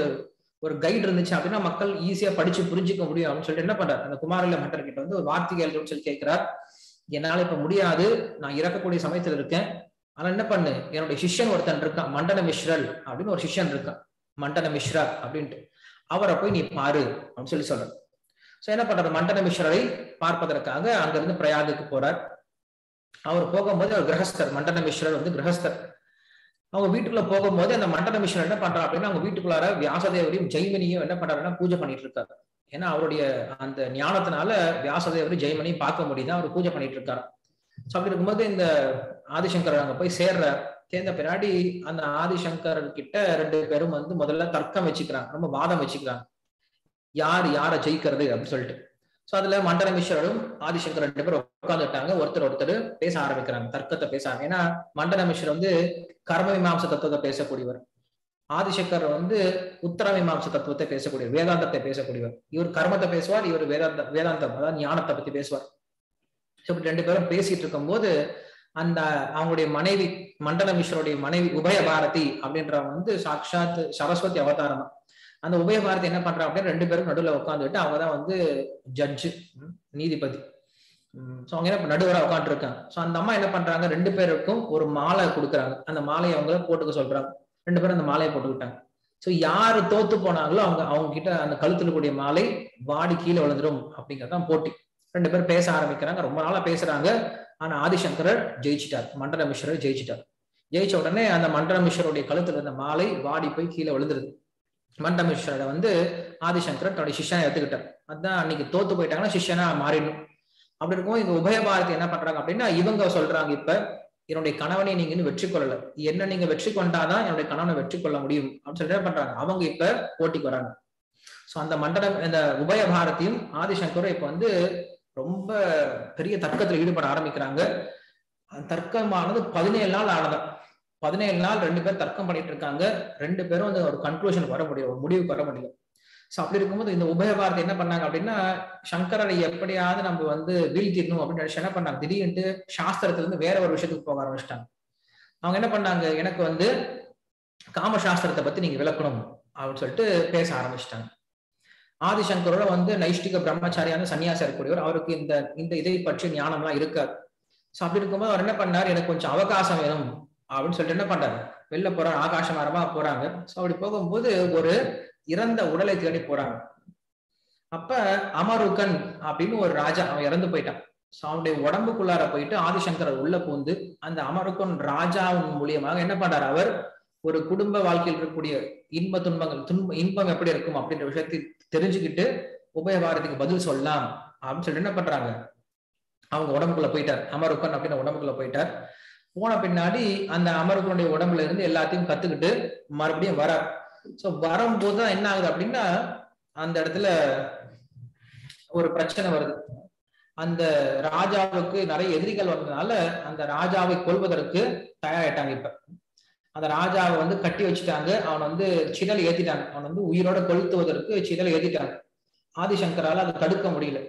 ஒரு கைடு இருந்துச்சு அப்படின்னா மக்கள் ஈஸியா படிச்சு புரிஞ்சுக்க முடியும் அப்படின்னு சொல்லிட்டு என்ன பண்றாரு? அந்த குமாரில பட்டர் கிட்ட வந்து ஒரு வார்த்திகை எழுதுன்னு சொல்லி கேட்கிறார். என்னால இப்ப முடியாது. நான் இறக்கக்கூடிய சமயத்துல இருக்கேன். ஆனா என்ன பண்ணு? என்னுடைய சிஷ்யன் ஒருத்தன் இருக்கான். மண்டன மிஸ்ரல் அப்படின்னு ஒரு சிஷ்யன் இருக்கான். மண்டன மிஸ்ரா அப்படின்ட்டு. அவரை போய் நீ பாரு அப்படின்னு சொல்லி சொல்ற சோ என்ன பண்றாரு? மண்டன மிஸ்ரரை பார்ப்பதற்காக அங்கிருந்து பிரயாகுக்கு போறார். அவர் போகும்போது அவர் கிரகஸ்தர் மண்டன மிஸ்ரர் வந்து கிரகஸ்தர். அவங்க வீட்டுக்குள்ள போகும்போது அந்த மண்டல மிஷன் என்ன பண்றான் அப்படின்னா அவங்க வீட்டுக்குள்ளார வியாசதேவரையும் ஜெய்மனியும் என்ன பண்றாருன்னா பூஜை பண்ணிட்டு இருக்காரு. ஏன்னா அவருடைய அந்த ஞானத்தினால வியாசதேவரையும் ஜெய்மனியும் பார்க்க முடியுது. அவர் பூஜை பண்ணிட்டு இருக்காரு. ஸோ அப்படி இருக்கும்போது இந்த ஆதிசங்கர் அங்க போய் சேர்றார். சேர்ந்த பின்னாடி அந்த ஆதிசங்கர் கிட்ட ரெண்டு பேரும் வந்து முதல்ல தர்க்கம் வச்சுக்கிறாங்க. ரொம்ப வாதம் வச்சுக்கிறாங்க. யார் யாரை ஜெயிக்கிறது அப்படின்னு சொல்லிட்டு. ஸோ அதுல மண்டல மிஸ்ரரும் ஆதிசங்கர் ரெண்டு பேரும் உட்காந்துட்டாங்க ஒருத்தர் ஒருத்தர் பேச ஆரம்பிக்கிறாங்க. தர்க்கத்தை பேச ஏன்னா மண்டல மிஸ்ரர் வந்து கர்ம மீமாம்ச தத்துவத்தை பேசக்கூடியவர். ஆதிசங்கர் வந்து உத்தர மீமாம்ச தத்துவத்தை பேசக்கூடியவர் வேதாந்தத்தை பேசக்கூடியவர். இவர் கர்மத்தை பேசுவார் இவர் வேதாந்த வேதாந்தம் அதாவது ஞானத்தை பத்தி பேசுவார். ஸோ இப்படி ரெண்டு பேரும் பேசிட்டு இருக்கும்போது அந்த அவங்களுடைய மனைவி மண்டல மிஸ்ரோடைய மனைவி உபய பாரதி அப்படின்றவங்க வந்து சாட்சாத் சரஸ்வதி அவதாரம். அந்த உபய பாரதி என்ன பண்றா அப்படின்னா ரெண்டு பேரும் நடுவில் உட்காந்துட்டு அவங்க தான் வந்து ஜட்ஜு நீதிபதி. ஸோ அவங்க என்ன நடுவராக உட்காந்துருக்காங்க ஸோ அந்த அம்மா என்ன பண்றாங்க? ரெண்டு பேருக்கும் ஒரு மாலை கொடுக்குறாங்க. அந்த மாலையை அவங்க போட்டுக்க சொல்றாங்க. ரெண்டு பேரும் அந்த மாலையை போட்டுக்கிட்டாங்க. ஸோ யாரு தோத்து போனாங்களோ அவங்க அவங்க கிட்ட அந்த கழுத்துல கூடிய மாலை வாடி கீழே விழுந்துடும் அப்படிங்கறதான் போட்டி. ரெண்டு பேரும் பேச ஆரம்பிக்கிறாங்க. ரொம்ப நாளா பேசுறாங்க. ஆனா ஆதிசங்கரர் ஜெயிச்சிட்டார். மண்டல மிஸ்ரர் ஜெயிச்சிட்டார். ஜெயிச்ச உடனே அந்த மண்டல மிஸ்வருடைய கழுத்துல இருந்த மாலை வாடி போய் கீழே விழுந்துருது. மண்டல வந்து ஆதிசங்கர் தன்னுடைய சிஷ்யனை எடுத்துக்கிட்டார். அதான் அன்னைக்கு தோத்து போயிட்டாங்கன்னா சிஷ்யனா மாறிடணும். அப்படி இருக்கும் இங்க உபய பாரதி என்ன பண்றாங்க அப்படின்னா இவங்க சொல்றாங்க இப்ப என்னுடைய கணவனை நீங்க இன்னும் வெற்றி கொள்ளல என்ன நீங்க வெற்றி கொண்டாதான் என்னுடைய கணவனை வெற்றி கொள்ள முடியும். அப்படின்னு சொல்லிட்டு என்ன பண்றாங்க? அவங்க இப்ப போட்டிக்கு வராங்க. சோ அந்த மண்டலம் இந்த உபய பாரதியும் ஆதிசங்கரும் இப்ப வந்து ரொம்ப பெரிய தர்க்கத்துல ஈடுபட ஆரம்பிக்கிறாங்க. அந்த தர்க்கமானது பதினேழு நாள் ஆனதான் பதினேழு நாள் ரெண்டு பேரும் தர்க்கம் பண்ணிட்டு இருக்காங்க. ரெண்டு பேரும் வந்து ஒரு கன்க்ளூஷன் வர முடியும் ஒரு முடிவுக்கு வர முடியும். ஸோ அப்படி இருக்கும்போது இந்த உபய என்ன பண்ணாங்க அப்படின்னா சங்கரரை எப்படியாவது நம்ம வந்து வீழ்த்திடணும் அப்படின்னு நினைச்சு என்ன பண்ணாங்க? திடீர்னு சாஸ்திரத்திலிருந்து வேற ஒரு விஷயத்துக்கு போக ஆரம்பிச்சிட்டாங்க. அவங்க என்ன பண்ணாங்க? எனக்கு வந்து காமசாஸ்திரத்தை பத்தி நீங்க விளக்கணும் அப்படின்னு சொல்லிட்டு பேச ஆரம்பிச்சிட்டாங்க. ஆதிசங்கரோட வந்து நைஷ்டிக பிரம்மச்சாரியான சன்னியாசம் இருக்கக்கூடியவர் அவருக்கு இந்த இந்த இதை பற்றி ஞானம்லாம் இருக்காது. ஸோ அப்படி இருக்கும்போது அவர் என்ன பண்ணார்? எனக்கு கொஞ்சம் அவகாசம் வேணும். அப்படின்னு சொல்லிட்டு என்ன பண்றாரு? வெளில போறாங்க ஆகாச மரமா போறாங்க. ஸோ அப்படி போகும்போது ஒரு இறந்த உடலை தேடி போறாங்க. அப்ப அமருகன் அப்படின்னு ஒரு ராஜா அவன் இறந்து போயிட்டான். ஸோ அவனுடைய உடம்புக்குள்ளார போயிட்டு ஆதிசங்கரர் உள்ள பூந்து அந்த அமருகன் ராஜாவின் மூலியமாக என்ன பண்றாரு? அவர் ஒரு குடும்ப வாழ்க்கையில் இருக்கக்கூடிய இன்ப துன்பங்கள் துன்ப இன்பம் எப்படி இருக்கும் அப்படின்ற விஷயத்தை தெரிஞ்சுக்கிட்டு உபயவாரத்துக்கு பதில் சொல்லலாம் அப்படின்னு சொல்லிட்டு என்ன பண்றாங்க? அவங்க உடம்புக்குள்ள போயிட்டார். அமருக்கன் அப்படின்னு உடம்புக்குள்ள போயிட்டார். போன பின்னாடி அந்த அமரத்தினுடைய உடம்புல இருந்து எல்லாத்தையும் கத்துக்கிட்டு மறுபடியும் வரார். சோ வரும்போது தான் என்ன ஆகுது அப்படின்னா அந்த இடத்துல ஒரு பிரச்சனை வருது. அந்த ராஜாவுக்கு நிறைய எதிரிகள் வந்ததுனால அந்த ராஜாவை கொல்வதற்கு தயாராயிட்டாங்க இப்ப. அந்த ராஜாவை வந்து கட்டி வச்சுட்டாங்க. அவன் வந்து சிதல் ஏத்திட்டாங்க. அவன் வந்து உயிரோட கொளுத்துவதற்கு சிதல் ஏத்திட்டாங்க. ஆதிசங்கரால அதை தடுக்க முடியல.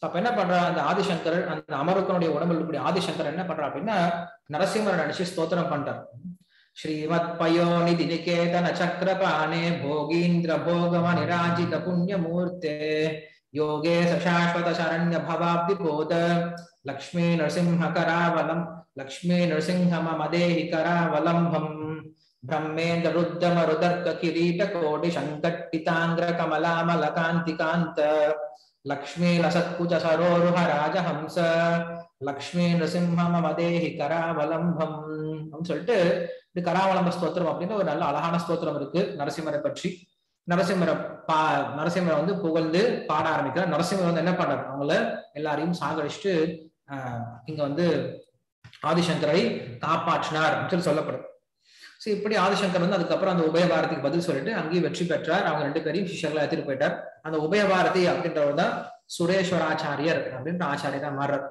அப்ப என்ன பண்றா? அந்த ஆதிசங்கர் அந்த அமருக்கனுடைய உடம்புல இருக்கக்கூடிய ஆதிசங்கர் என்ன பண்றா அப்படின்னா నరసింహనుడిచి స్తోత్రం పంటారు శ్రీమత్పయోనిధి నికేతన చక్రపాణే భోగీంద్ర భోగమ నిరాజిత పుణ్యమూర్తే యోగే సశాశ్వత శరణ్య భవాబ్ది బోధ లక్ష్మీ నరసింహ కరావలం లక్ష్మీ నరసింహ మదేహి కరావలంబం బ్రహ్మేంద్ర రుద్రమ రుదర్క కిరీట కోటి సంకట్టితాంగ్ర కమలామల కాంతికాంత లక్ష్మీ లసత్కుచ సరోరుహ రాజహంస லக்ஷ்மி நரசிம்ம மதேஹி கராவலம்பம் அப்படின்னு சொல்லிட்டு இது கராவலம்ப ஸ்தோத்திரம் அப்படின்னு ஒரு நல்ல அழகான ஸ்தோத்திரம் இருக்கு நரசிம்மரை பற்றி. நரசிம்மரை பா நரசிம்மரை வந்து புகழ்ந்து பாட ஆரம்பிக்கிறார். நரசிம்மர் வந்து என்ன பண்றாரு? அவங்கள எல்லாரையும் சாகடிச்சுட்டு ஆஹ் இங்க வந்து ஆதிசங்கரை காப்பாற்றினார் அப்படின்னு சொல்லி சொல்லப்படும். சோ இப்படி ஆதிசங்கர் வந்து அதுக்கப்புறம் அந்த உபயபாரதிக்கு பதில் சொல்லிட்டு அங்கேயும் வெற்றி பெற்றார். அவங்க ரெண்டு பேரையும் சிஷர்களை எடுத்துட்டு போயிட்டார். அந்த உபயபாரதி அப்படின்றவர் தான் சுரேஸ்வராச்சாரியர் அப்படின்ற ஆச்சாரியரா மாறுறார்.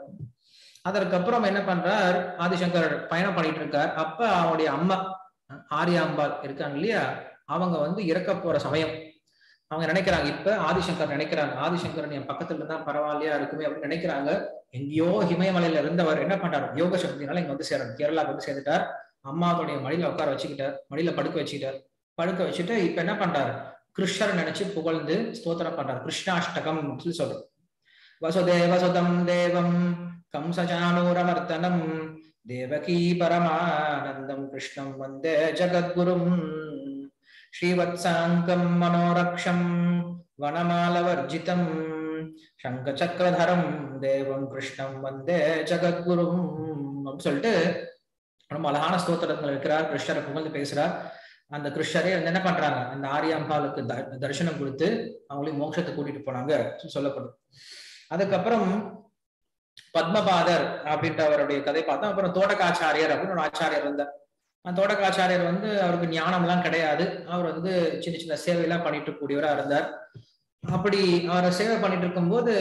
அதற்கப்புறம் என்ன பண்றார் ஆதிசங்கர் பயணம் பண்ணிட்டு இருக்கார். அப்ப அவனுடைய அம்மா ஆரியாம்பாள் இருக்காங்க இல்லையா? அவங்க வந்து இறக்க போற சமயம். அவங்க நினைக்கிறாங்க இப்ப ஆதிசங்கர் நினைக்கிறாங்க. ஆதிசங்கர் என் பக்கத்துல இருந்தா பரவாயில்லையா இருக்குமே அப்படின்னு நினைக்கிறாங்க. எங்கேயோ இமயமலையில இருந்தவர் என்ன பண்றாரு? யோக சக்தினால இங்க வந்து சேரணும். கேரளாவுக்கு வந்து சேர்ந்துட்டார். அம்மாவுடைய மடியில உட்கார வச்சுக்கிட்டார். மடியில படுக்க வச்சுக்கிட்டார். படுக்க வச்சுட்டு இப்ப என்ன பண்றாரு? கிருஷ்ணர் நினைச்சு புகழ்ந்து ஸ்தோத்திரம் பண்றாரு. கிருஷ்ணாஷ்டகம் சொல்லி சொல்றோம் வசுதேவ சுதம் தேவம். கம்சஜானூரமர்த்தனம் தேவகீ பரமானந்தம் கிருஷ்ணம் வந்தே ஜகத்குரும் ஸ்ரீவத்சாங்கம் மனோரக்ஷம் வனமாலவர்ஜிதம் சங்கச்சக்கரதரம் தேவம் கிருஷ்ணம் வந்தே ஜகத்குரும் அப்படின்னு சொல்லிட்டு ரொம்ப அழகான ஸ்தோத்திரங்கள் இருக்கிறார் கிருஷ்ணரை புகழ்ந்து பேசுறார் அந்த கிருஷ்ணரே வந்து என்ன பண்றாங்க? அந்த ஆரியாம்பாளுக்கு தரிசனம் கொடுத்து அவங்களையும் மோட்சத்தை கூட்டிட்டு போனாங்க சொல்லப்படும் அதுக்கப்புறம் பத்மபாதர் அப்படின்ற அவருடைய கதை பார்த்தோம். அப்புறம் தோட்டக்காச்சாரியர் அப்படின்னு ஒரு ஆச்சாரியர் இருந்தார். அந்த தோட்டக்காச்சாரியர் வந்து அவருக்கு ஞானம் எல்லாம் கிடையாது. அவர் வந்து சின்ன சின்ன சேவையெல்லாம் பண்ணிட்டு கூடியவரா இருந்தார். அப்படி அவரை சேவை பண்ணிட்டு இருக்கும்போது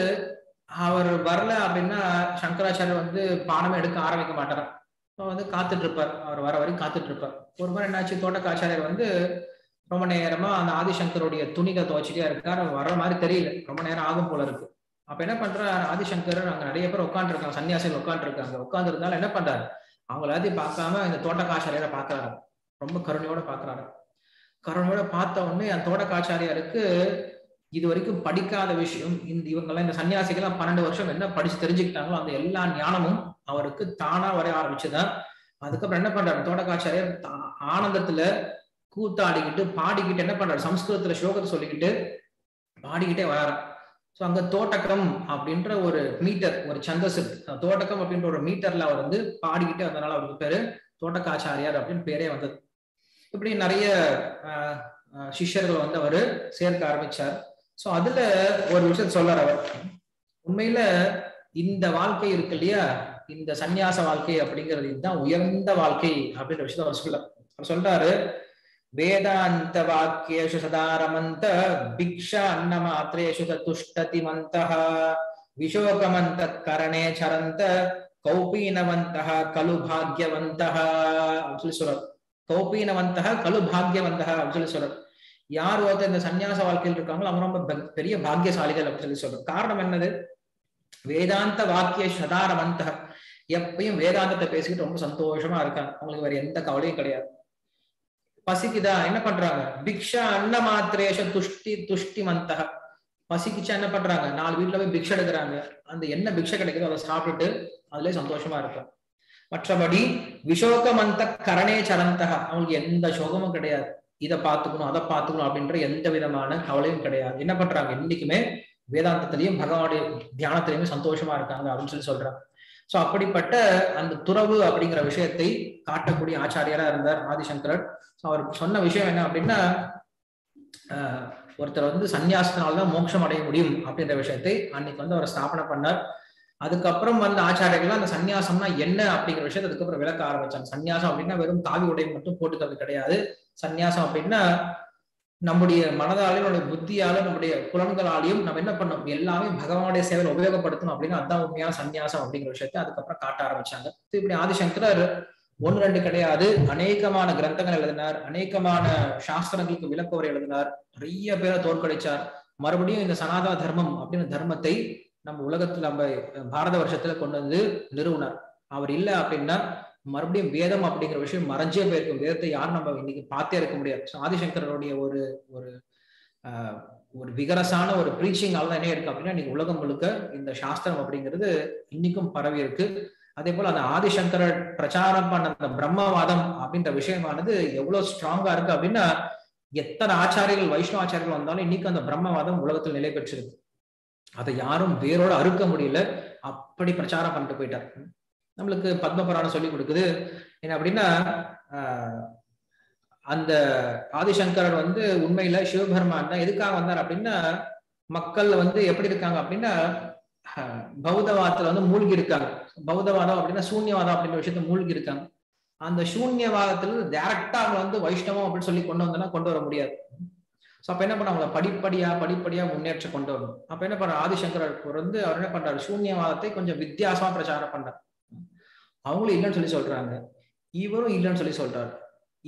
அவர் வரல அப்படின்னா சங்கராச்சாரியர் வந்து பாடமே எடுக்க ஆரம்பிக்க மாட்டார் வந்து காத்துட்டு இருப்பார் அவர் வர வரைக்கும் காத்துட்டு இருப்பார் ஒரு முறை என்னாச்சு தோட்டக்காச்சாரியர் வந்து ரொம்ப நேரமா அந்த ஆதிசங்கருடைய துணிகை துவச்சிட்டே இருக்கார். வர்ற மாதிரி தெரியல. ரொம்ப நேரம் ஆகும் போல இருக்கு. அப்ப என்ன பண்ற? ஆதிசங்கர் அங்க நிறைய பேர் உட்காந்துருக்காங்க சன்னியாசிகள் உட்காந்துருக்காங்க உட்காந்து இருந்தாலும் என்ன பண்றாரு? அவங்கள எல்லாத்தையும் பார்க்காம இந்த தோட்டக்காச்சாரியரை பாக்குறாரு ரொம்ப கருணையோட பாக்குறாரு கருணையோட பார்த்த உடனே அந்த தோட்டக்காச்சாரியாருக்கு இது வரைக்கும் படிக்காத விஷயம். இந்த இவங்கெல்லாம் இந்த சன்னியாசிகள்லாம் பன்னெண்டு வருஷம் என்ன படிச்சு தெரிஞ்சுக்கிட்டாங்களோ அந்த எல்லா ஞானமும் அவருக்கு தானா வரைய ஆரம்பிச்சுதான் அதுக்கப்புறம் என்ன பண்றாரு? தோட்டக்காச்சாரியர் ஆனந்தத்துல கூத்தாடிக்கிட்டு பாடிக்கிட்டு என்ன பண்றாரு? சம்ஸ்கிருதத்துல ஸ்லோகத்தை சொல்லிக்கிட்டு பாடிக்கிட்டே வராரு ஸோ அங்க தோட்டக்கம் அப்படின்ற ஒரு மீட்டர் ஒரு சந்தஸ் தோட்டக்கம் அப்படின்ற ஒரு மீட்டர்ல அவர் வந்து பாடிக்கிட்டு அதனால அவருக்கு பேரு தோட்டக்காச்சாரியார் அப்படின்னு பேரே வந்தது. இப்படி நிறைய சிஷ்யர்கள் வந்து அவர் சேர்க்க ஆரம்பிச்சார். ஸோ அதுல ஒரு விஷயம் சொல்றார் அவர். உண்மையில இந்த வாழ்க்கை இருக்கு இல்லையா? இந்த சந்நியாச வாழ்க்கை அப்படிங்கிறது இதுதான் உயர்ந்த வாழ்க்கை அப்படின்ற விஷயத்த அவர் சொல்ல அவர் சொல்றாரு. வேதாந்த வாக்கியேஷு சதாரமந்த பிக்ஷா அன்ன மாத்திரேஷு சதுஷ்டதி மந்த விஷோகமந்த கரணே சரந்த கௌபீனவந்த கலு பாக்யவந்த அப்படின்னு சொல்லி சொல்றார். கௌபீனவந்த கலு பாக்யவந்த அப்படின்னு சொல்லி சொல்றார். யார் ஒருத்தர் இந்த சன்னியாச வாழ்க்கையில் இருக்காங்களோ அவங்க ரொம்ப பெரிய பாக்கியசாலிகள் அப்படின்னு சொல்லி சொல்றார். காரணம் என்னது? வேதாந்த வாக்கிய சதாரமந்த எப்பயும் வேதாந்தத்தை பேசிக்கிட்டு ரொம்ப சந்தோஷமா இருக்காங்க. அவங்களுக்கு வேற எந்த கவலையும் கிடையாது. பசிக்குதா? என்ன பண்றாங்க? பிக்ஷா அன்ன மாத்திரேஷ துஷ்டி துஷ்டி மந்தக பசிக்குச்சா என்ன பண்றாங்க? நாலு வீட்டுல போய் பிக்ஷை எடுக்கிறாங்க. அந்த என்ன பிக்ஷை கிடைக்குதோ அதை சாப்பிட்டுட்டு அதுலயே சந்தோஷமா இருக்காங்க மற்றபடி விஷோகமந்த கரணே சரந்தக அவங்களுக்கு எந்த சோகமும் கிடையாது. இதை பார்த்துக்கணும் அதை பார்த்துக்கணும் அப்படின்ற எந்த விதமான கவலையும் கிடையாது. என்ன பண்றாங்க? இன்னைக்குமே வேதாந்தத்திலையும் பகவானுடைய தியானத்திலையுமே சந்தோஷமா இருக்காங்க அப்படின்னு சொல்லி சொல்றாங்க. சோ அப்படிப்பட்ட அந்த துறவு அப்படிங்கிற விஷயத்தை காட்டக்கூடிய ஆச்சாரியரா இருந்தார் ஆதிசங்கரன் ஸோ அவர் சொன்ன விஷயம் என்ன அப்படின்னா ஒருத்தர் வந்து சன்னியாசத்தினால்தான் மோட்சம் அடைய முடியும் அப்படின்ற விஷயத்தை அன்னைக்கு வந்து அவர் ஸ்தாபனை பண்ணார். அதுக்கப்புறம் வந்து ஆச்சாரியர்கள் அந்த சன்னியாசம்னா என்ன அப்படிங்கிற விஷயத்தை அதுக்கப்புறம் விளக்க ஆரம்பிச்சாங்க. சன்னியாசம் அப்படின்னா வெறும் காவி உடை மட்டும் போட்டுக்கிறது கிடையாது. சன்னியாசம் அப்படின்னா நம்முடைய மனதாலையும் நம்முடைய புத்தியாலும் நம்முடைய புலன்களாலையும் நம்ம என்ன பண்ணோம் எல்லாமே பகவானுடைய சேவையை உபயோகப்படுத்தணும் அப்படின்னு அதான் உண்மையான சன்னியாசம் அப்படிங்கிற விஷயத்தை அதுக்கப்புறம் காட்ட ஆரம்பிச்சாங்க. இப்படி ஆதிசங்கரர் ஒன்று ரெண்டு கிடையாது. அநேகமான கிரந்தங்கள் எழுதினார். அநேகமான சாஸ்திரங்களுக்கு விளக்கவரை எழுதினார். நிறைய பேரை தோற்கடிச்சார். மறுபடியும் இந்த சனாதன தர்மம் அப்படின்னு தர்மத்தை நம்ம உலகத்துல நம்ம பாரத வருஷத்துல கொண்டு வந்து நிறுவனர். அவர் இல்லை அப்படின்னா மறுபடியும் வேதம் அப்படிங்கிற விஷயம் மறைஞ்சே போயிருக்கும். வேதத்தை யாரும் நம்ம இன்னைக்கு பார்த்தே இருக்க முடியாது. ஆதிசங்கரனுடைய ஒரு ஒரு ஒரு விகரசான ஒரு பிரீச்சிங்கால தான் என்ன இருக்கு அப்படின்னா இன்னைக்கு உலகம் முழுக்க இந்த சாஸ்திரம் அப்படிங்கிறது இன்னைக்கும் பரவி இருக்கு. அதே போல அந்த ஆதிசங்கரர் பிரச்சாரம் பண்ண அந்த பிரம்மவாதம் அப்படின்ற விஷயமானது எவ்வளவு ஸ்ட்ராங்கா இருக்கு அப்படின்னா எத்தனை ஆச்சாரியர்கள் வைஷ்ணவ ஆச்சாரியர்கள் வந்தாலும் இன்னைக்கு அந்த பிரம்மவாதம் உலகத்தில் நிலை பெற்றிருக்கு. அதை யாரும் வேரோட அறுக்க முடியல. அப்படி பிரச்சாரம் பண்ணிட்டு போயிட்டார். நம்மளுக்கு பத்மபுராணம் சொல்லி கொடுக்குது. என்ன அப்படின்னா அந்த ஆதிசங்கரர் வந்து உண்மையில சிவபெருமான் தான். எதுக்காக வந்தார் அப்படின்னா மக்கள் வந்து எப்படி இருக்காங்க அப்படின்னா பௌத்தவாதத்துல வந்து மூழ்கி இருக்காங்க பௌத்தவாதம் அப்படின்னா சூன்யவாதம் அப்படின்ற விஷயத்த மூழ்கி இருக்காங்க அந்த சூன்யவாதத்துல டைரக்டா அவங்க வந்து வைஷ்ணவம் அப்படின்னு சொல்லி கொண்டு வந்தோம்னா கொண்டு வர முடியாது. ஸோ அப்ப என்ன பண்ண அவங்கள படிப்படியா படிப்படியா முன்னேற்ற கொண்டு வரணும். அப்ப என்ன பண்ற ஆதிசங்கரர் வந்து அவர் என்ன பண்றாரு? சூன்யவாதத்தை கொஞ்சம் வித்தியாசமா பிரச்சாரம் பண்றாரு. அவங்களும் இல்லைன்னு சொல்லி சொல்றாங்க. இவரும் இல்லைன்னு சொல்லி சொல்றாரு.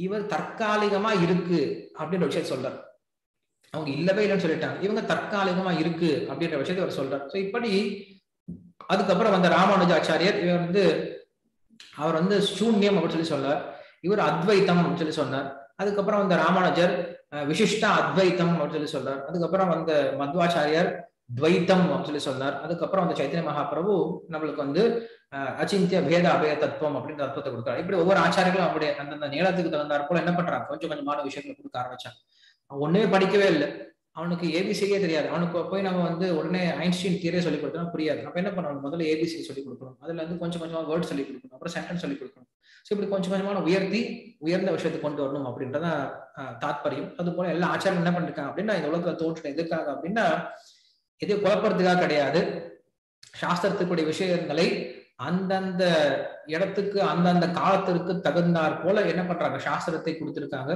இவர் தற்காலிகமா இருக்கு அப்படின்ற விஷயத்த சொல்றாரு. அவங்க இல்லவே இல்லைன்னு சொல்லிட்டாங்க. இவங்க தற்காலிகமா இருக்கு அப்படின்ற விஷயத்தை அவர் சொல்றார். ஸோ இப்படி அதுக்கப்புறம் வந்த ராமானுஜ ஆச்சாரியர் இவர் வந்து அவர் வந்து சூன்யம் அப்படின்னு சொல்லி சொன்னார். இவர் அத்வைத்தம் அப்படின்னு சொல்லி சொன்னார். அதுக்கப்புறம் வந்த ராமானுஜர் விசிஷ்ட அத்வைத்தம் அப்படின்னு சொல்லி சொல்றார் அதுக்கப்புறம் வந்த மத்வாச்சாரியர் துவைத்தம் அப்படின்னு சொல்லி சொன்னார். அதுக்கப்புறம் அந்த சைத்தன்ய மகாபிரபு நம்மளுக்கு வந்து அச்சிந்திய பேத அபய தத்துவம் அப்படின்ற தத்துவத்தை கொடுக்குறாரு. இப்படி ஒவ்வொரு ஆச்சாரியர்களும் அப்படியே அந்தந்த நீளத்துக்கு தகுந்தாற் போல என்ன பண்றாங்க? கொஞ்சம் கொஞ்சமான விஷயங்களை கொடுக்க ஆரம்பிச்சாங்க. அவன் ஒண்ணுமே படிக்கவே இல்லை. அவனுக்கு ஏபிசியே தெரியாது. அவனுக்கு போய் நம்ம வந்து உடனே ஐன்ஸ்டீன் தியரியை சொல்லி கொடுத்தோம்னா புரியாது. அப்ப என்ன பண்ணணும்? முதல்ல ஏபிசி சொல்லி கொடுக்கணும். அதுல இருந்து கொஞ்சம் கொஞ்சமா வேர்ட் சொல்லி கொடுக்கணும். அப்புறம் சென்டென்ஸ் சொல்லி கொடுக்கணும். ஸோ இப்படி கொஞ்சம் கொஞ்சமான உயர்த்தி உயர்ந்த விஷயத்தை கொண்டு வரணும் அப்படின்றதான் தாத்பரியம். அது போல எல்லா ஆச்சாரம் என்ன பண்ணிருக்காங்க அப்படின்னா இந்த உலகத்தை தோற்று எதுக்காக அப்படின்னா இது குழப்பறதுக்காக கிடையாது. சாஸ்திரத்துக்குடைய விஷயங்களை அந்தந்த இடத்துக்கு அந்தந்த காலத்திற்கு தகுந்தாற் போல என்ன பண்றாங்க? சாஸ்திரத்தை கொடுத்திருக்காங்க.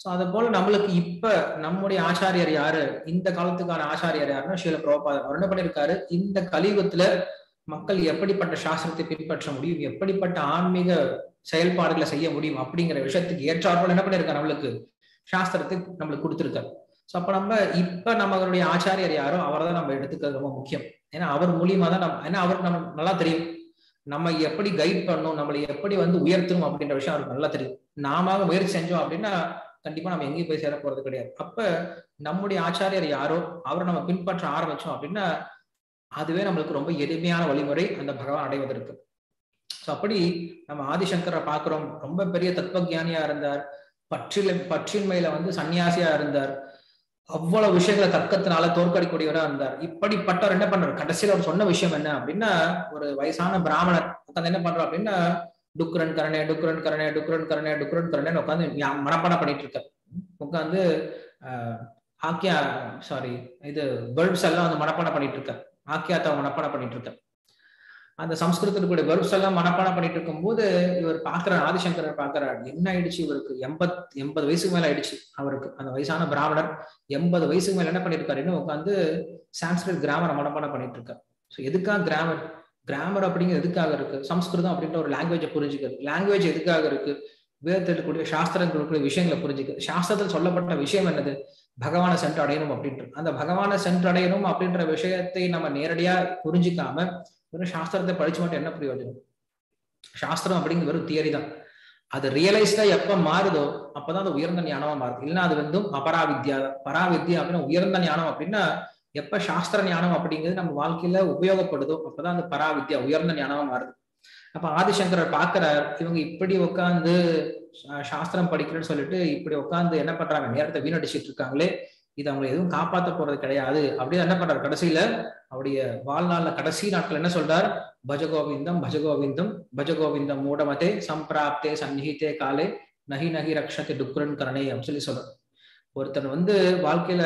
ஸோ அதை போல நம்மளுக்கு இப்ப நம்முடைய ஆச்சாரியர் யாரு? இந்த காலத்துக்கான ஆச்சாரியர் யாருன்னா ஷீல பிரபாதர் அவர் என்ன பண்ணிருக்காரு? இந்த கலியுகத்துல மக்கள் எப்படிப்பட்ட சாஸ்திரத்தை பின்பற்ற முடியும்? எப்படிப்பட்ட ஆன்மீக செயல்பாடுகளை செய்ய முடியும்? அப்படிங்கிற விஷயத்துக்கு ஏற்றாற்போல் என்ன பண்ணிருக்காரு? நம்மளுக்கு சாஸ்திரத்தை நம்மளுக்கு கொடுத்துருக்காரு. ஸோ அப்போ நம்ம இப்போ நம்மளுடைய ஆச்சாரியர் யாரோ அவரை தான் நம்ம எடுத்துக்கிறது ரொம்ப முக்கியம். ஏன்னா அவர் மூலியமா தான் நம்ம ஏன்னா அவருக்கு நம்ம நல்லா தெரியும். நம்ம எப்படி கைட் பண்ணணும் நம்மளை எப்படி வந்து உயர்த்தணும் அப்படின்ற விஷயம் அவருக்கு நல்லா தெரியும். நாம முயற்சி செஞ்சோம் அப்படின்னா கண்டிப்பா நம்ம எங்கேயும் போய் சேர போறது கிடையாது. அப்ப நம்முடைய ஆச்சாரியர் யாரோ அவரை நம்ம பின்பற்ற ஆரம்பிச்சோம் அப்படின்னா அதுவே நம்மளுக்கு ரொம்ப எளிமையான வழிமுறை அந்த பகவான் அடைவதற்கு. ஸோ அப்படி நம்ம ஆதிசங்கரை பார்க்குறோம். ரொம்ப பெரிய தத்துவஜானியா இருந்தார். பற்றில பற்றின்மையில வந்து சன்னியாசியா இருந்தார். அவ்வளவு விஷயங்களை தர்க்கத்தினால தோற்கடிக்கூடியவரா இருந்தார். இப்படிப்பட்டவர் என்ன பண்றாரு? கடைசியில அவர் சொன்ன விஷயம் என்ன அப்படின்னா ஒரு வயசான பிராமணர் உட்காந்து என்ன பண்றார் அப்படின்னா டுக்ரன் கரணே டுக்ரன் கரணே டுக்ரன் கரணே டுக்ரன் கரணேன்னு உட்காந்து மனப்பாடம் பண்ணிட்டு இருக்கார். உட்காந்து ஆக்கியா சாரி இது வேர்ட்ஸ் எல்லாம் வந்து மனப்பாடம் பண்ணிட்டு இருக்கார். ஆக்கியாத்தாவை மனப்பாடம் பண்ணிட்டு இருக்கார். அந்த சம்ஸ்கிருதத்துக்குடைய வெர்ப்ஸ் எல்லாம் மனப்பாடம் பண்ணிட்டு இருக்கும்போது இவர் பாக்குறாரு ஆதிசங்கரர் பாக்குறாரு என்ன ஆயிடுச்சு? இவருக்கு எண்பத் எண்பது வயசுக்கு மேல ஆயிடுச்சு அவருக்கு. அந்த வயசான பிராமணர் எண்பது வயசுக்கு மேல என்ன பண்ணிருக்காருன்னு உட்காந்து சான்ஸ்கிரிட் கிராமரை மனப்பாடம் பண்ணிட்டு இருக்காரு. ஸோ எதுக்காக கிராமர் கிராமர் அப்படிங்கிறது எதுக்காக இருக்கு? சம்ஸ்கிருதம் அப்படின்ற ஒரு லாங்குவேஜை புரிஞ்சுக்கிறது. லாங்குவேஜ் எதுக்காக இருக்கு? வேதத்தில் இருக்கக்கூடிய சாஸ்திரங்களுக்குரிய விஷயங்களை புரிஞ்சுக்கிறது. சாஸ்திரத்தில் சொல்லப்பட்ட விஷயம் என்னது? பகவானை சென்று அடையணும் அப்படின்ட்டு. அந்த பகவானை சென்று அடையணும் அப்படின்ற விஷயத்தை நம்ம நேரடியா புரிஞ்சுக்காம வெறும் சாஸ்திரத்தை படிச்சு மட்டும் என்ன பிரயோஜனம் சாஸ்திரம் அப்படிங்கிறது வெறும் தியரி தான். அது ரியலைஸ்டா எப்ப மாறுதோ அப்பதான் அது உயர்ந்த ஞானமா மாறுது. இல்லைன்னா அது வந்து அபராவித்யா பராவித்யா அப்படின்னா உயர்ந்த ஞானம் அப்படின்னா எப்ப சாஸ்திர ஞானம் அப்படிங்கிறது நம்ம வாழ்க்கையில உபயோகப்படுதோ அப்பதான் அந்த பராவித்யா உயர்ந்த ஞானமா மாறுது. அப்ப ஆதிசங்கரர் பாக்குறார் இவங்க இப்படி உட்காந்து சாஸ்திரம் படிக்கிறேன்னு சொல்லிட்டு இப்படி உட்காந்து என்ன பண்றாங்க? நேரத்தை வீணடிச்சிட்டு இருக்காங்களே. இது அவங்க எதுவும் காப்பாற்ற போறது கிடையாது. அப்படியே என்ன பண்றாரு? கடைசியில அவருடைய வாழ்நாள்ல கடைசி நாட்கள் என்ன சொல்றார்? பஜகோவிந்தம் பஜகோவிந்தம் பஜகோவிந்தம் மூடமதே சம்பிராப்தே சந்நிகித்தே காலே நகி நகி ரக்ஷத்தை டுக்குரன் கரணே அப்படின்னு சொல்லி சொல்றாரு. ஒருத்தன் வந்து வாழ்க்கையில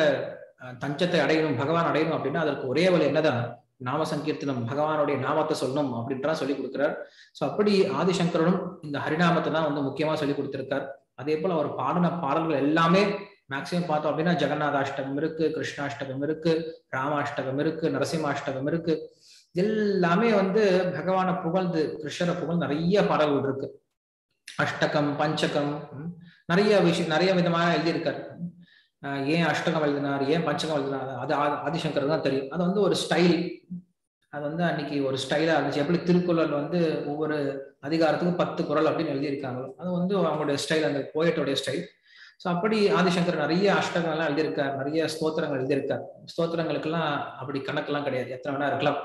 தஞ்சத்தை அடையணும் பகவான் அடையணும் அப்படின்னா அதற்கு ஒரே வழி என்னதான்? நாம சங்கீர்த்தனம் பகவானுடைய நாமத்தை சொல்லணும் அப்படின்றா சொல்லி கொடுக்கிறார். ஸோ அப்படி ஆதிசங்கரனும் இந்த ஹரிநாமத்தை தான் வந்து முக்கியமா சொல்லி கொடுத்திருக்கார். அதே போல அவர் பாடின பாடல்கள் எல்லாமே மேக்சிமம் பார்த்தோம் அப்படின்னா ஜெகநாதாஷ்டகம் இருக்கு கிருஷ்ணாஷ்டகம் இருக்கு ராமாஷ்டகம் இருக்கு நரசிம்மாஷ்டகம் இருக்கு. எல்லாமே வந்து பகவானை புகழ்ந்து கிருஷ்ணரை புகழ் நிறைய பாடல்கள் இருக்கு. அஷ்டகம் பஞ்சகம் நிறைய விஷயம் நிறைய விதமாக எழுதியிருக்காரு. ஏன் அஷ்டகம் எழுதினார் ஏன் பஞ்சகம் எழுதினார் அது ஆதிசங்கர் தான் தெரியும். அது வந்து ஒரு ஸ்டைல் அது வந்து அன்னைக்கு ஒரு ஸ்டைலா இருந்துச்சு. எப்படி திருக்குறள் வந்து ஒவ்வொரு அதிகாரத்துக்கும் பத்து குரல் அப்படின்னு எழுதியிருக்காங்களோ அது வந்து அவங்களுடைய ஸ்டைல் அந்த போயட்டோடைய ஸ்டைல் ஸோ அப்படி ஆதிசங்கர் நிறைய அஷ்டங்கள்லாம் எழுதியிருக்கார் நிறைய ஸ்தோத்திரங்கள் எழுதியிருக்கார். ஸ்தோத்திரங்களுக்கெல்லாம் அப்படி கணக்கெல்லாம் கிடையாது. எத்தனை வேணா இருக்கலாம்.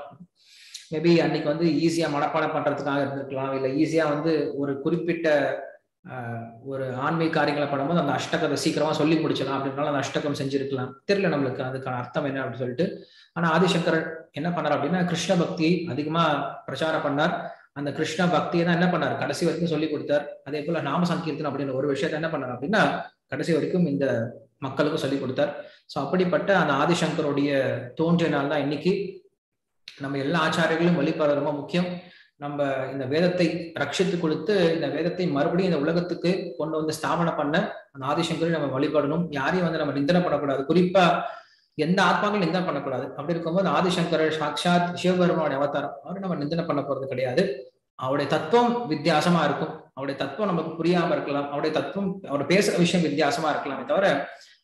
மேபி அன்னைக்கு வந்து ஈஸியா மனப்பாடம் பண்றதுக்காக இருந்திருக்கலாம். இல்லை ஈஸியா வந்து ஒரு குறிப்பிட்ட ஒரு ஆன்மீக காரியங்களை பண்ணும்போது அந்த அஷ்டகத்தை சீக்கிரமா சொல்லி முடிச்சலாம் அப்படின்னால அந்த அஷ்டகம் செஞ்சிருக்கலாம். தெரியல நம்மளுக்கு அதுக்கான அர்த்தம் என்ன அப்படின்னு சொல்லிட்டு. ஆனா ஆதிசங்கரன் என்ன பண்ணார் அப்படின்னா கிருஷ்ண பக்தி அதிகமா பிரச்சாரம் பண்ணார். அந்த கிருஷ்ண பக்தியை தான் என்ன பண்ணார்? கடைசி வரைக்கும் சொல்லி கொடுத்தார். அதே போல நாம சங்கீர்த்தன் அப்படின்னு ஒரு விஷயத்த என்ன பண்ணார் அப்படின்னா கடைசி வரைக்கும் இந்த மக்களுக்கும் சொல்லிக் கொடுத்தார். ஸோ அப்படிப்பட்ட அந்த ஆதிசங்கருடைய தோன்றிய நாள் தான் இன்னைக்கு நம்ம எல்லா ஆச்சாரியர்களும் வழிபாடு ரொம்ப முக்கியம். நம்ம இந்த வேதத்தை ரட்சித்து கொடுத்து இந்த வேதத்தை மறுபடியும் இந்த உலகத்துக்கு கொண்டு வந்து ஸ்தாபனம் பண்ண அந்த ஆதிசங்கரை நம்ம வழிபடணும். யாரையும் வந்து நம்ம நிந்தனை பண்ணக்கூடாது. குறிப்பா எந்த ஆத்மாக்களும் நிந்தனை பண்ணக்கூடாது. அப்படி இருக்கும்போது ஆதிசங்கரர் சாட்சாத் சிவபெருமானுடைய அவதாரம். அவரை நம்ம நிந்தனை பண்ண போறது கிடையாது. அவருடைய தத்துவம் வித்தியாசமா இருக்கும். அவருடைய தத்துவம் நமக்கு புரியாம இருக்கலாம். அவருடைய தத்துவம் அவர் பேசுற விஷயம் வித்தியாசமா இருக்கலாமே தவிர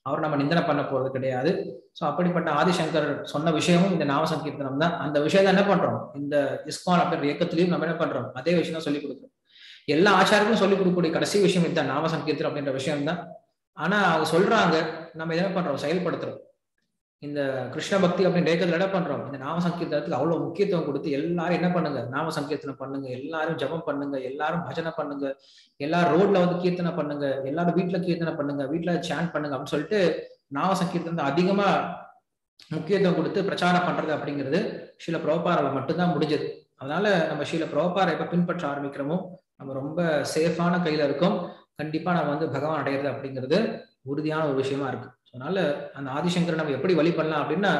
அவர் நம்ம நிந்தனை பண்ண போறது கிடையாது. ஸோ அப்படிப்பட்ட ஆதிசங்கர் சொன்ன விஷயமும் இந்த நாம சங்கீர்த்தனம் தான். அந்த விஷயத்த என்ன பண்றோம்? இந்த இஸ்கான் அப்படின்ற இயக்கத்திலையும் நம்ம என்ன பண்றோம்? அதே விஷயம் தான் சொல்லிக் கொடுக்குறோம். எல்லா ஆச்சாருக்கும் சொல்லிக் கொடுக்கக்கூடிய கடைசி விஷயம் இதுதான் நாம சங்கீர்த்தனம் அப்படின்ற விஷயம் தான் ஆனா அவங்க சொல்றாங்க நம்ம என்ன பண்றோம்? செயல்படுத்துறோம். இந்த கிருஷ்ண பக்தி அப்படின்னு இயக்கத்துல என்ன பண்றோம்? இந்த நாம சங்கீர்த்தனத்துக்கு அவ்வளவு முக்கியத்துவம் கொடுத்து எல்லாரும் என்ன பண்ணுங்க? நாம சங்கீர்த்தனம் பண்ணுங்க. எல்லாரும் ஜபம் பண்ணுங்க. எல்லாரும் பஜனை பண்ணுங்க. எல்லாரும் ரோட்ல வந்து கீர்த்தனை பண்ணுங்க. எல்லாரும் வீட்டுல கீர்த்தனை பண்ணுங்க. வீட்டுல சேன் பண்ணுங்க அப்படின்னு சொல்லிட்டு நாம சங்கீர்த்தனத்தை அதிகமா முக்கியத்துவம் கொடுத்து பிரச்சாரம் பண்றது அப்படிங்கிறது ஷீல புரோபாரால மட்டும்தான் முடிஞ்சது. அதனால நம்ம ஷீல புரோபாரை எப்ப பின்பற்ற ஆரம்பிக்கிறோமோ நம்ம ரொம்ப சேஃபான கையில இருக்கோம். கண்டிப்பா நம்ம வந்து பகவான் அடையிறது அப்படிங்கிறது உறுதியான ஒரு விஷயமா இருக்கு. அதனால அந்த ஆதிசங்கரை நம்ம எப்படி வழிபடலாம் அப்படின்னா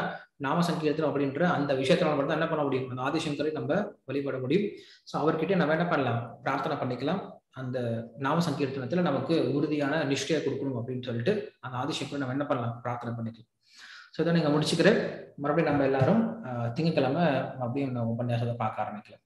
நாம சங்கீர்த்தனம் அப்படின்ற அந்த விஷயத்த நம்ம தான் என்ன பண்ண முடியும்? அந்த ஆதிசங்கரை நம்ம வழிபட முடியும். ஸோ அவர்கிட்ட நம்ம என்ன பண்ணலாம்? பிரார்த்தனை பண்ணிக்கலாம். அந்த நாம சங்கீர்த்தனத்துல நமக்கு உறுதியான நிஷ்டையை கொடுக்கணும் அப்படின்னு சொல்லிட்டு அந்த ஆதிசங்கரை நம்ம என்ன பண்ணலாம்? பிரார்த்தனை பண்ணிக்கலாம். ஸோ இதை நீங்க முடிச்சுக்கிறேன். மறுபடியும் நம்ம எல்லாரும் திங்கக்கிழமை மறுபடியும் உபன்யாசத்தை பார்க்க ஆரம்பிக்கலாம்.